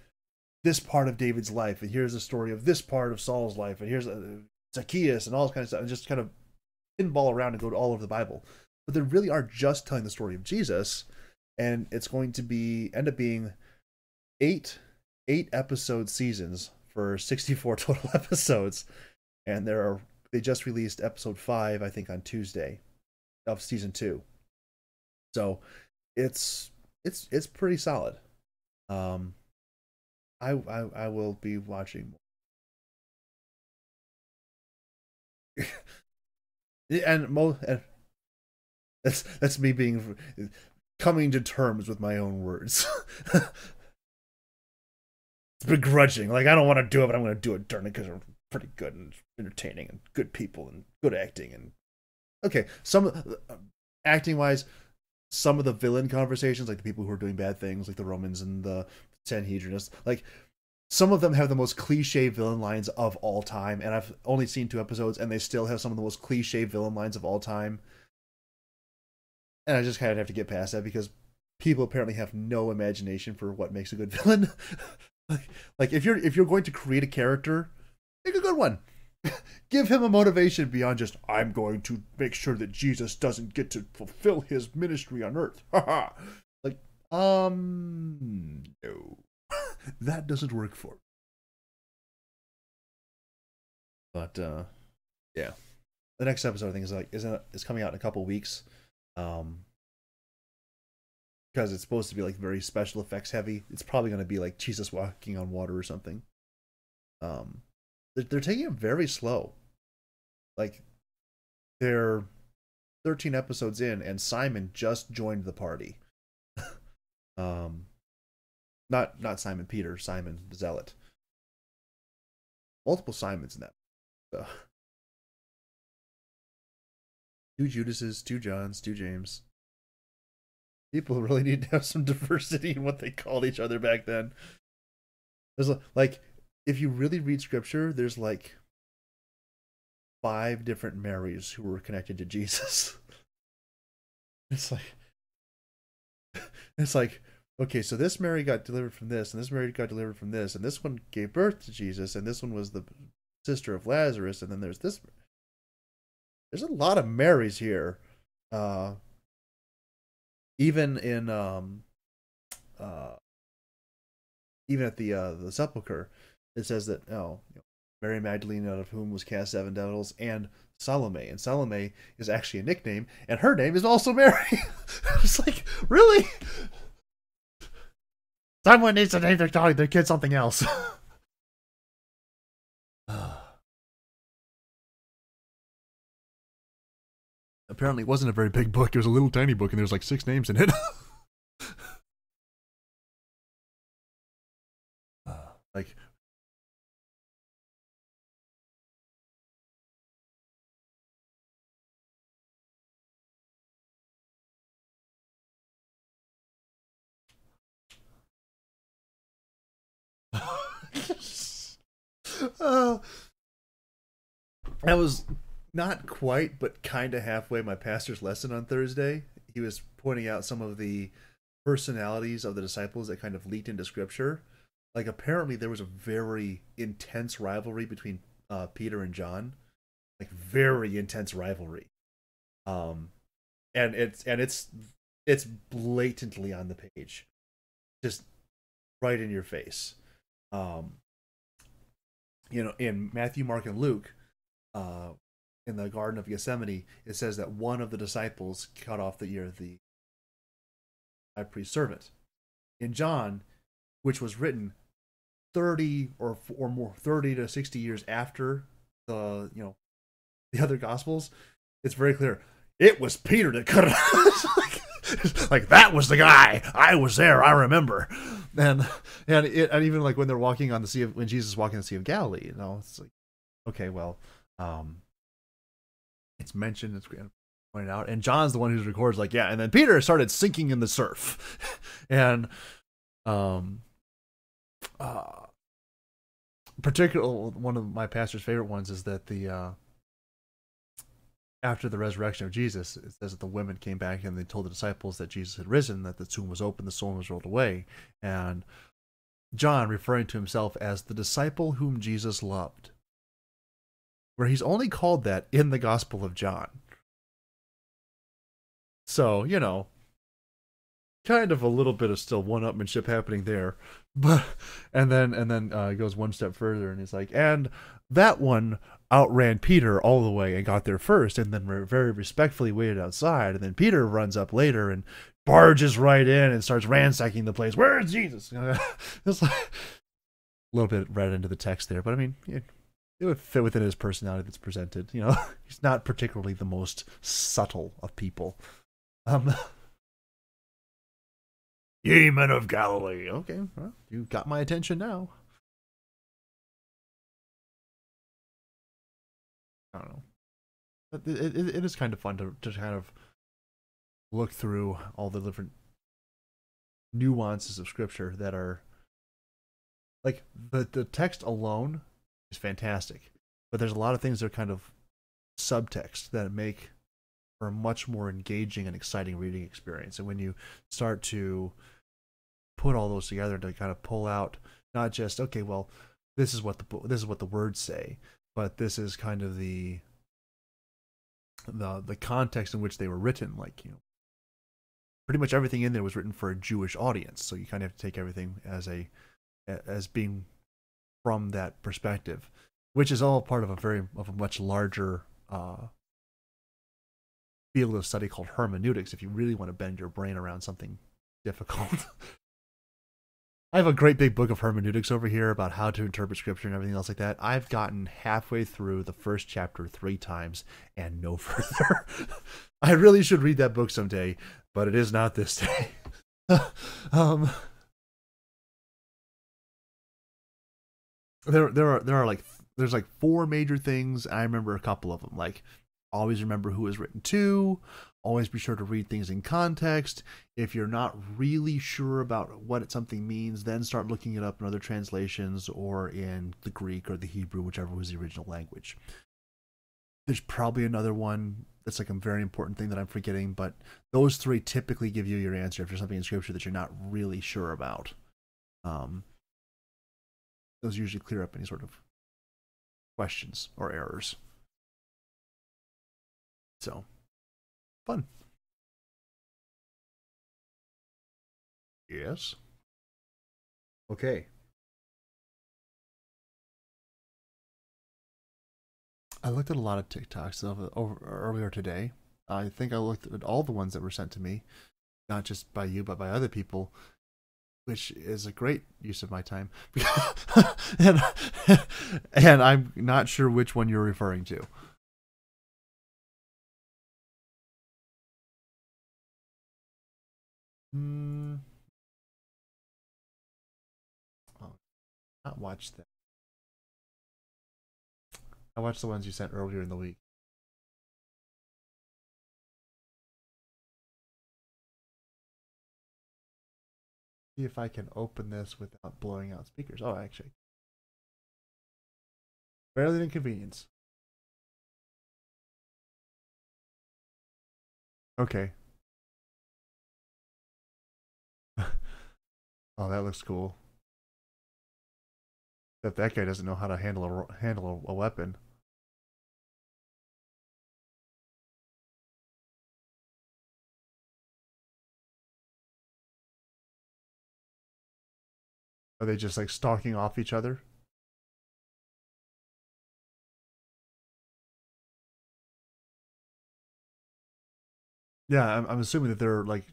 Speaker 1: this part of David's life, and here's the story of this part of Saul's life, and here's uh, Zacchaeus, and all this kind of stuff, and just kind of pinball around and go to all over the Bible. But they really are just telling the story of Jesus, and it's going to be end up being eight eight episode seasons for 64 total episodes and there are they just released episode 5 i think on tuesday of season 2 so it's it's it's pretty solid um i i, I will be watching and mo and that's that's me being coming to terms with my own words it's begrudging. Like I don't want to do it, but I'm going to do it darn it because they're pretty good and entertaining and good people and good acting and okay. Some uh, acting wise, some of the villain conversations, like the people who are doing bad things, like the Romans and the Sanhedrinists, like some of them have the most cliche villain lines of all time. And I've only seen two episodes, and they still have some of the most cliche villain lines of all time. And I just kind of have to get past that because people apparently have no imagination for what makes a good villain. like, like if you're if you're going to create a character, make a good one. Give him a motivation beyond just I'm going to make sure that Jesus doesn't get to fulfill his ministry on earth. like, um, no, that doesn't work for. Me. But uh, yeah, the next episode I think is like is is coming out in a couple weeks. Um, because it's supposed to be like very special effects heavy. It's probably going to be like Jesus walking on water or something. Um, they're, they're taking it very slow. Like they're 13 episodes in, and Simon just joined the party. um, not not Simon Peter, Simon the Zealot. Multiple Simons in that. So. Two Judases, two Johns, two James people really need to have some diversity in what they called each other back then. There's like, if you really read scripture, there's like five different Marys who were connected to Jesus. It's like, it's like, okay, so this Mary got delivered from this, and this Mary got delivered from this, and this one gave birth to Jesus, and this one was the sister of Lazarus, and then there's this. There's a lot of Marys here. Uh, even in um uh even at the uh the sepulcher it says that oh mary magdalene out of whom was cast seven devils and salome and salome is actually a nickname and her name is also mary it's like really someone needs to name their dog their kid something else apparently it wasn't a very big book. It was a little tiny book, and there's like six names in it. uh, like. Uh, I was not quite, but kind of halfway my pastor's lesson on Thursday. He was pointing out some of the personalities of the disciples that kind of leaked into scripture. Like apparently there was a very intense rivalry between uh, Peter and John, like very intense rivalry. Um, and it's and it's it's blatantly on the page, just right in your face. Um, you know, in Matthew, Mark, and Luke, uh, in the Garden of Gethsemane, it says that one of the disciples cut off the ear of the high priest servant. In John, which was written 30 or or more 30 to 60 years after the you know the other gospels it's very clear it was peter that cut it off like that was the guy i was there i remember and and, it, and even like when they're walking on the sea of when jesus walking the sea of galilee you know it's like okay well um it's mentioned. It's pointed out. And John's the one who records like, yeah. And then Peter started sinking in the surf, and um, uh, particular one of my pastor's favorite ones is that the uh after the resurrection of Jesus, it says that the women came back and they told the disciples that Jesus had risen, that the tomb was open, the stone was rolled away, and John referring to himself as the disciple whom Jesus loved, where he's only called that in the Gospel of John. So, you know, kind of a little bit of still one-upmanship happening there, but and then and then uh, goes one step further and he's like, and that one outran Peter all the way and got there first, and then very respectfully waited outside, and then Peter runs up later and barges right in and starts ransacking the place. Where is Jesus? it's like a little bit read into the text there, but I mean, it, it would fit within his personality that's presented. You know, he's not particularly the most subtle of people. Um, Ye men of Galilee. Okay, well, you got my attention now. I don't know. It, it, it is kind of fun to, to kind of look through all the different nuances of scripture that are like the the text alone is fantastic, but there's a lot of things that are kind of subtext that make for a much more engaging and exciting reading experience. And when you start to put all those together to kind of pull out not just okay, well, this is what the this is what the words say, but this is kind of the the the context in which they were written. Like you know, pretty much everything in there was written for a Jewish audience, so you kind of have to take everything as a as being from that perspective, which is all part of a very of a much larger uh, field of study called hermeneutics. If you really want to bend your brain around something difficult. I have a great big book of hermeneutics over here about how to interpret scripture and everything else like that. I've gotten halfway through the first chapter three times and no further. I really should read that book someday, but it is not this day. um, there, there are there are like there's like four major things. I remember a couple of them. Like always remember who is written to always be sure to read things in context. If you're not really sure about what something means then start looking it up in other translations or in the greek or the hebrew whichever was the original language. There's probably another one that's like a very important thing that i'm forgetting but those three typically give you your answer if there's something in scripture that you're not really sure about. Um, those usually clear up any sort of questions or errors. So, fun. Yes. Okay. I looked at a lot of TikToks over, over, earlier today. I think I looked at all the ones that were sent to me, not just by you, but by other people, which is a great use of my time. and, and I'm not sure which one you're referring to. Hmm. Oh, not watch that. I watched the ones you sent earlier in the week. See if I can open this without blowing out speakers. Oh, actually. Barely an inconvenience. Okay, Oh, that looks cool. That that guy doesn't know how to handle a handle a, a weapon. Are they just like stalking off each other? Yeah, I'm, I'm assuming that they're like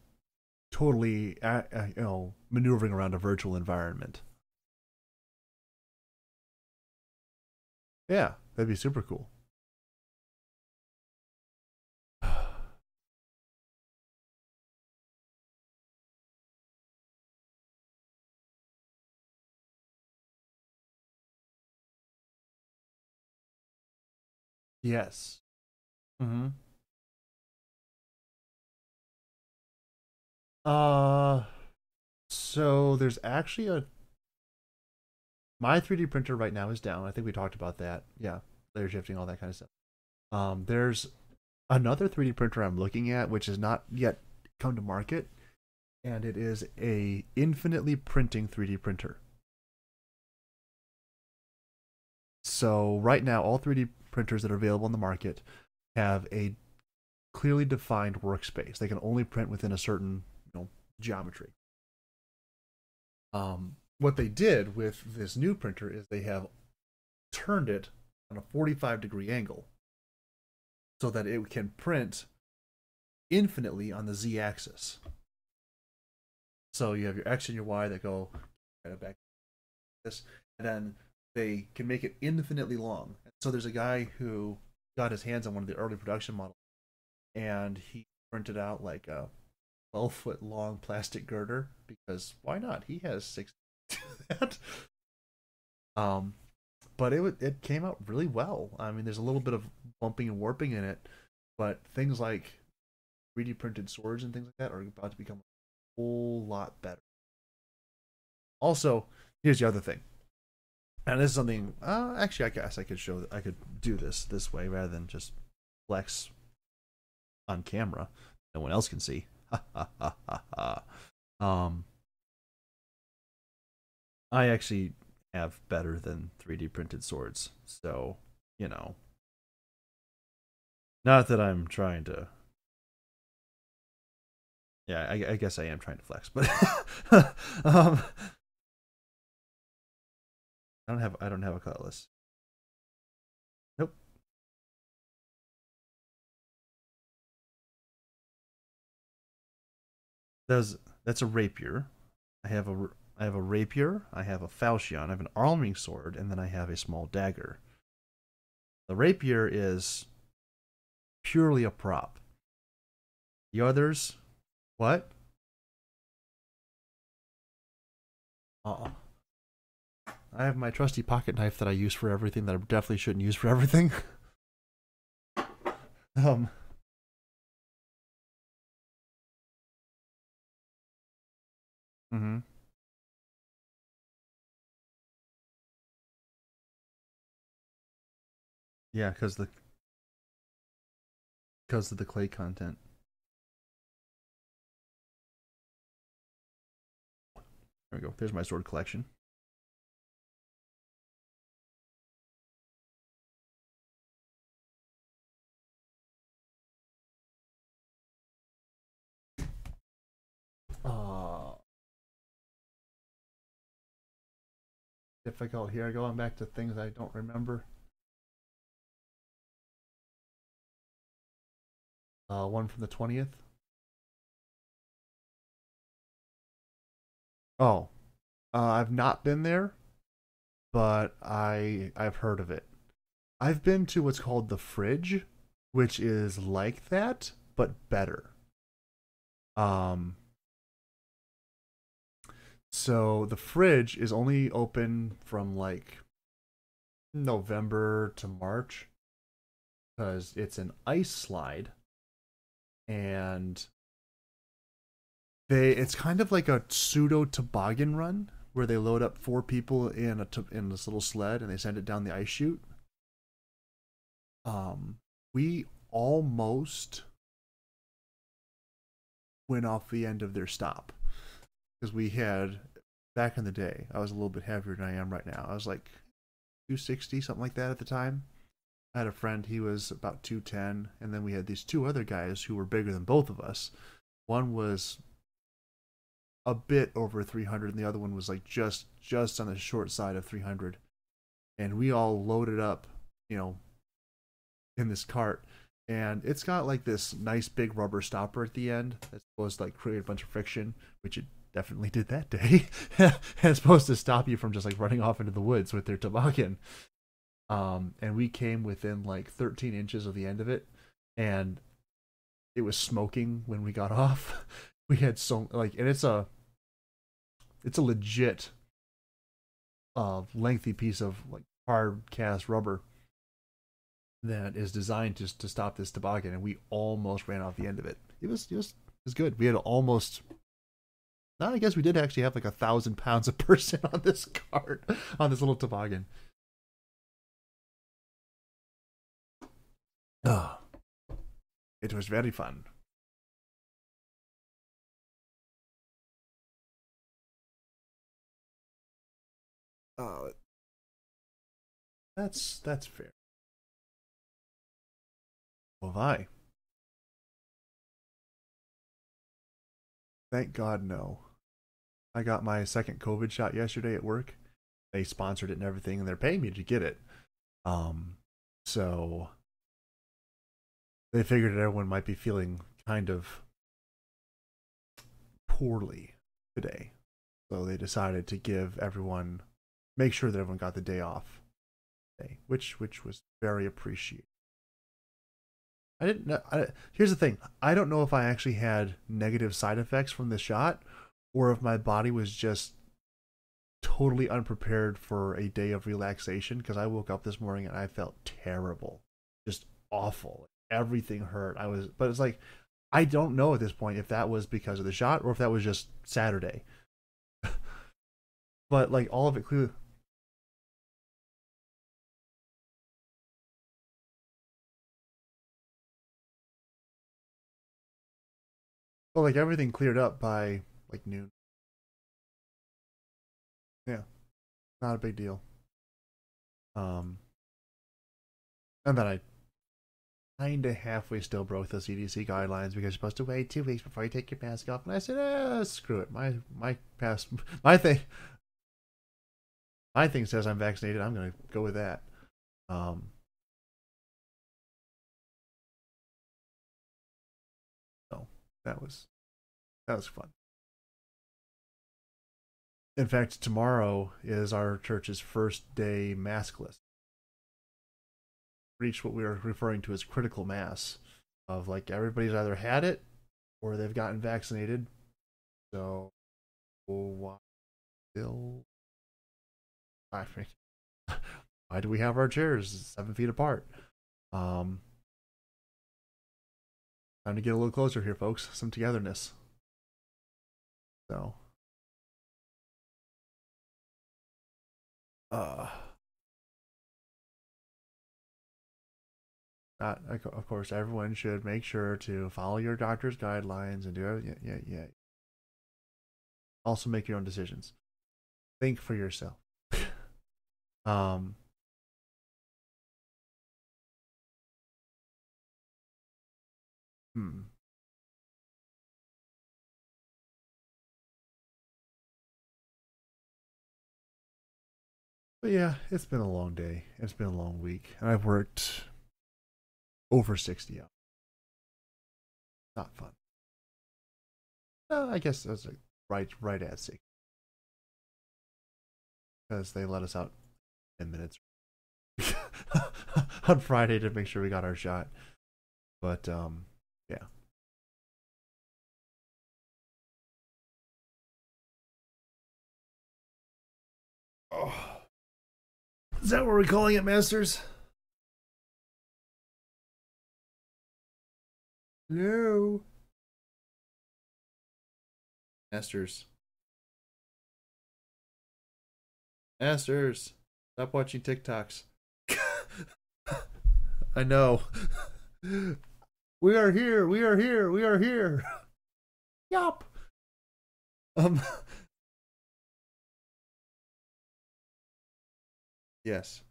Speaker 1: totally uh, you know maneuvering around a virtual environment. Yeah, that'd be super cool. yes. Mm-hmm. Uh, so there's actually a my 3D printer right now is down. I think we talked about that. Yeah, layer shifting, all that kind of stuff. Um, there's another 3D printer I'm looking at, which has not yet come to market, and it is a infinitely printing 3D printer. So right now, all 3D printers that are available on the market have a clearly defined workspace. They can only print within a certain geometry. Um, what they did with this new printer is they have turned it on a 45 degree angle so that it can print infinitely on the z axis. So you have your x and your y that go kind of back this, and then they can make it infinitely long. So there's a guy who got his hands on one of the early production models, and he printed out like a 12 foot long plastic girder because why not? He has six that. Um, but it it came out really well. I mean, there's a little bit of bumping and warping in it, but things like 3D printed swords and things like that are about to become a whole lot better. Also, here's the other thing, and this is something. Uh, actually, I guess I could show that I could do this this way rather than just flex on camera. No one else can see. um, I actually have better than 3D printed swords, so you know. Not that I'm trying to. Yeah, I, I guess I am trying to flex, but um, I don't have I don't have a cutlass. That's that's a rapier. I have a I have a rapier, I have a falchion, I have an arming sword, and then I have a small dagger. The rapier is purely a prop. The others, what? Uh, I have my trusty pocket knife that I use for everything that I definitely shouldn't use for everything. um. Mm-hmm. Yeah, because the because of the clay content. There we go. There's my sword collection. Difficult here, going back to things I don't remember. Uh, one from the 20th. Oh, uh, I've not been there, but I I've heard of it. I've been to what's called the Fridge, which is like that but better. Um, so the Fridge is only open from like November to March because it's an ice slide and they it's kind of like a pseudo toboggan run where they load up four people in a in this little sled and they send it down the ice chute. Um, we almost went off the end of their stop because we had back in the day. I was a little bit heavier than I am right now. I was like 260 something like that at the time. I had a friend, he was about 210, and then we had these two other guys who were bigger than both of us. One was a bit over 300 and the other one was like just just on the short side of 300 and we all loaded up you know in this cart and it's got like this nice big rubber stopper at the end that's supposed to like create a bunch of friction which it definitely did that day and it's supposed to stop you from just like running off into the woods with their toboggan um, and we came within like 13 inches of the end of it, and it was smoking when we got off. we had so like, and it's a, it's a legit, uh, lengthy piece of like hard cast rubber that is designed to to stop this toboggan, and we almost ran off the end of it. It was was it was good. We had almost I guess we did actually have like a thousand pounds a person on this cart, on this little toboggan. Oh, it was very fun. Oh, that's that's fair. Well, I. Thank God, no. I got my second COVID shot yesterday at work. They sponsored it and everything, and they're paying me to get it. Um, so they figured everyone might be feeling kind of poorly today. So they decided to give everyone, make sure that everyone got the day off, day, which which was very appreciated. I didn't know. I, here's the thing: I don't know if I actually had negative side effects from the shot, or if my body was just totally unprepared for a day of relaxation. Because I woke up this morning and I felt terrible, just awful. Everything hurt. I was, but it's like I don't know at this point if that was because of the shot or if that was just Saturday. but like all of it clearly Well, like everything cleared up by like noon. Yeah, not a big deal. Um, and then I kind of halfway still broke the CDC guidelines because you're supposed to wait two weeks before you take your mask off. And I said, eh, screw it. My my pass my thing my thing says I'm vaccinated. I'm gonna go with that. Um, so that was that was fun. In fact, tomorrow is our church's first day maskless. Reach what we are referring to as critical mass, of like everybody's either had it or they've gotten vaccinated. So, why still? Why do we have our chairs seven feet apart? Um, time to get a little closer here, folks. Some togetherness. So, uh, of course, everyone should make sure to follow your doctor's guidelines and do. Yeah, yeah, yeah. Also, make your own decisions. Think for yourself. um, hmm. But yeah, it's been a long day. It's been a long week. And I've worked over 60 hours. Not fun. I guess that's like right, right at 60. Because they let us out 10 minutes on Friday to make sure we got our shot. But, um, yeah. Oh. Is that what we're calling it, Masters? No. Masters. Masters. Stop watching TikToks. I know. We are here. We are here. We are here. Yup. Um Yes.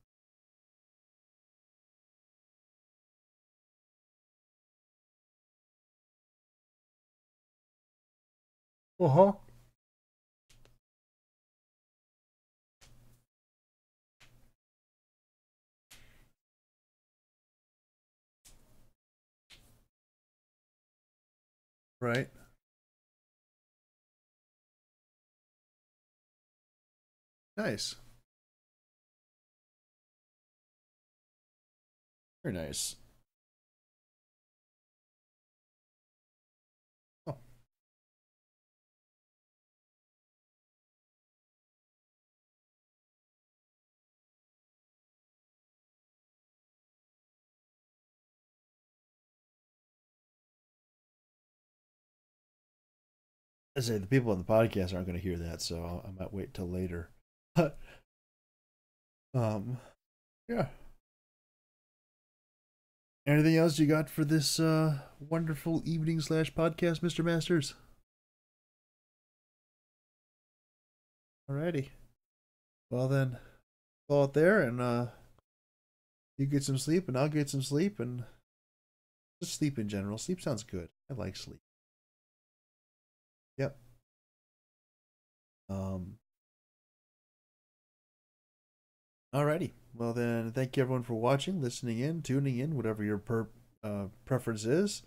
Speaker 1: Uh huh. Right. Nice. Very nice. Oh. I say the people on the podcast aren't going to hear that, so I might wait till later. But, um, yeah. Anything else you got for this uh wonderful evening slash podcast, Mister Masters? Alrighty. Well then, call it there, and uh, you get some sleep, and I'll get some sleep, and just sleep in general. Sleep sounds good. I like sleep. Yep. Um. Alrighty. Well then, thank you everyone for watching, listening in, tuning in, whatever your per uh, preference is.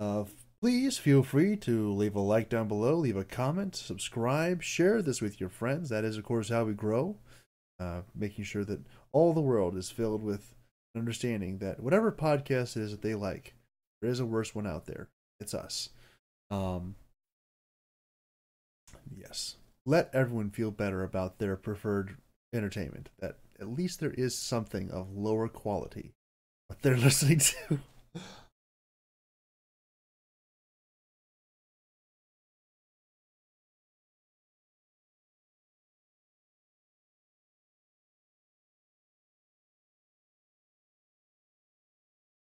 Speaker 1: Uh, please feel free to leave a like down below, leave a comment, subscribe, share this with your friends. That is, of course, how we grow. Uh, making sure that all the world is filled with understanding that whatever podcast is that they like, there is a worse one out there. It's us. Um, yes. Let everyone feel better about their preferred entertainment. That at least there is something of lower quality what they're listening to.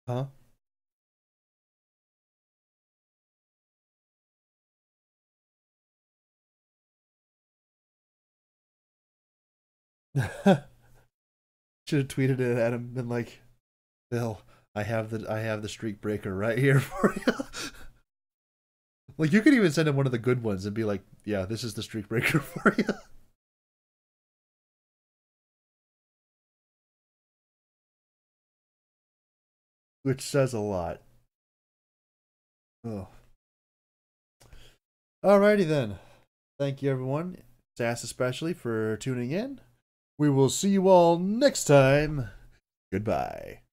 Speaker 1: huh? Should have tweeted it at him, and been like, "Bill, I have the I have the streak breaker right here for you." like you could even send him one of the good ones and be like, "Yeah, this is the streak breaker for you." Which says a lot. Oh. Alrighty then. Thank you everyone, Sass especially, for tuning in. We will see you all next time. Goodbye.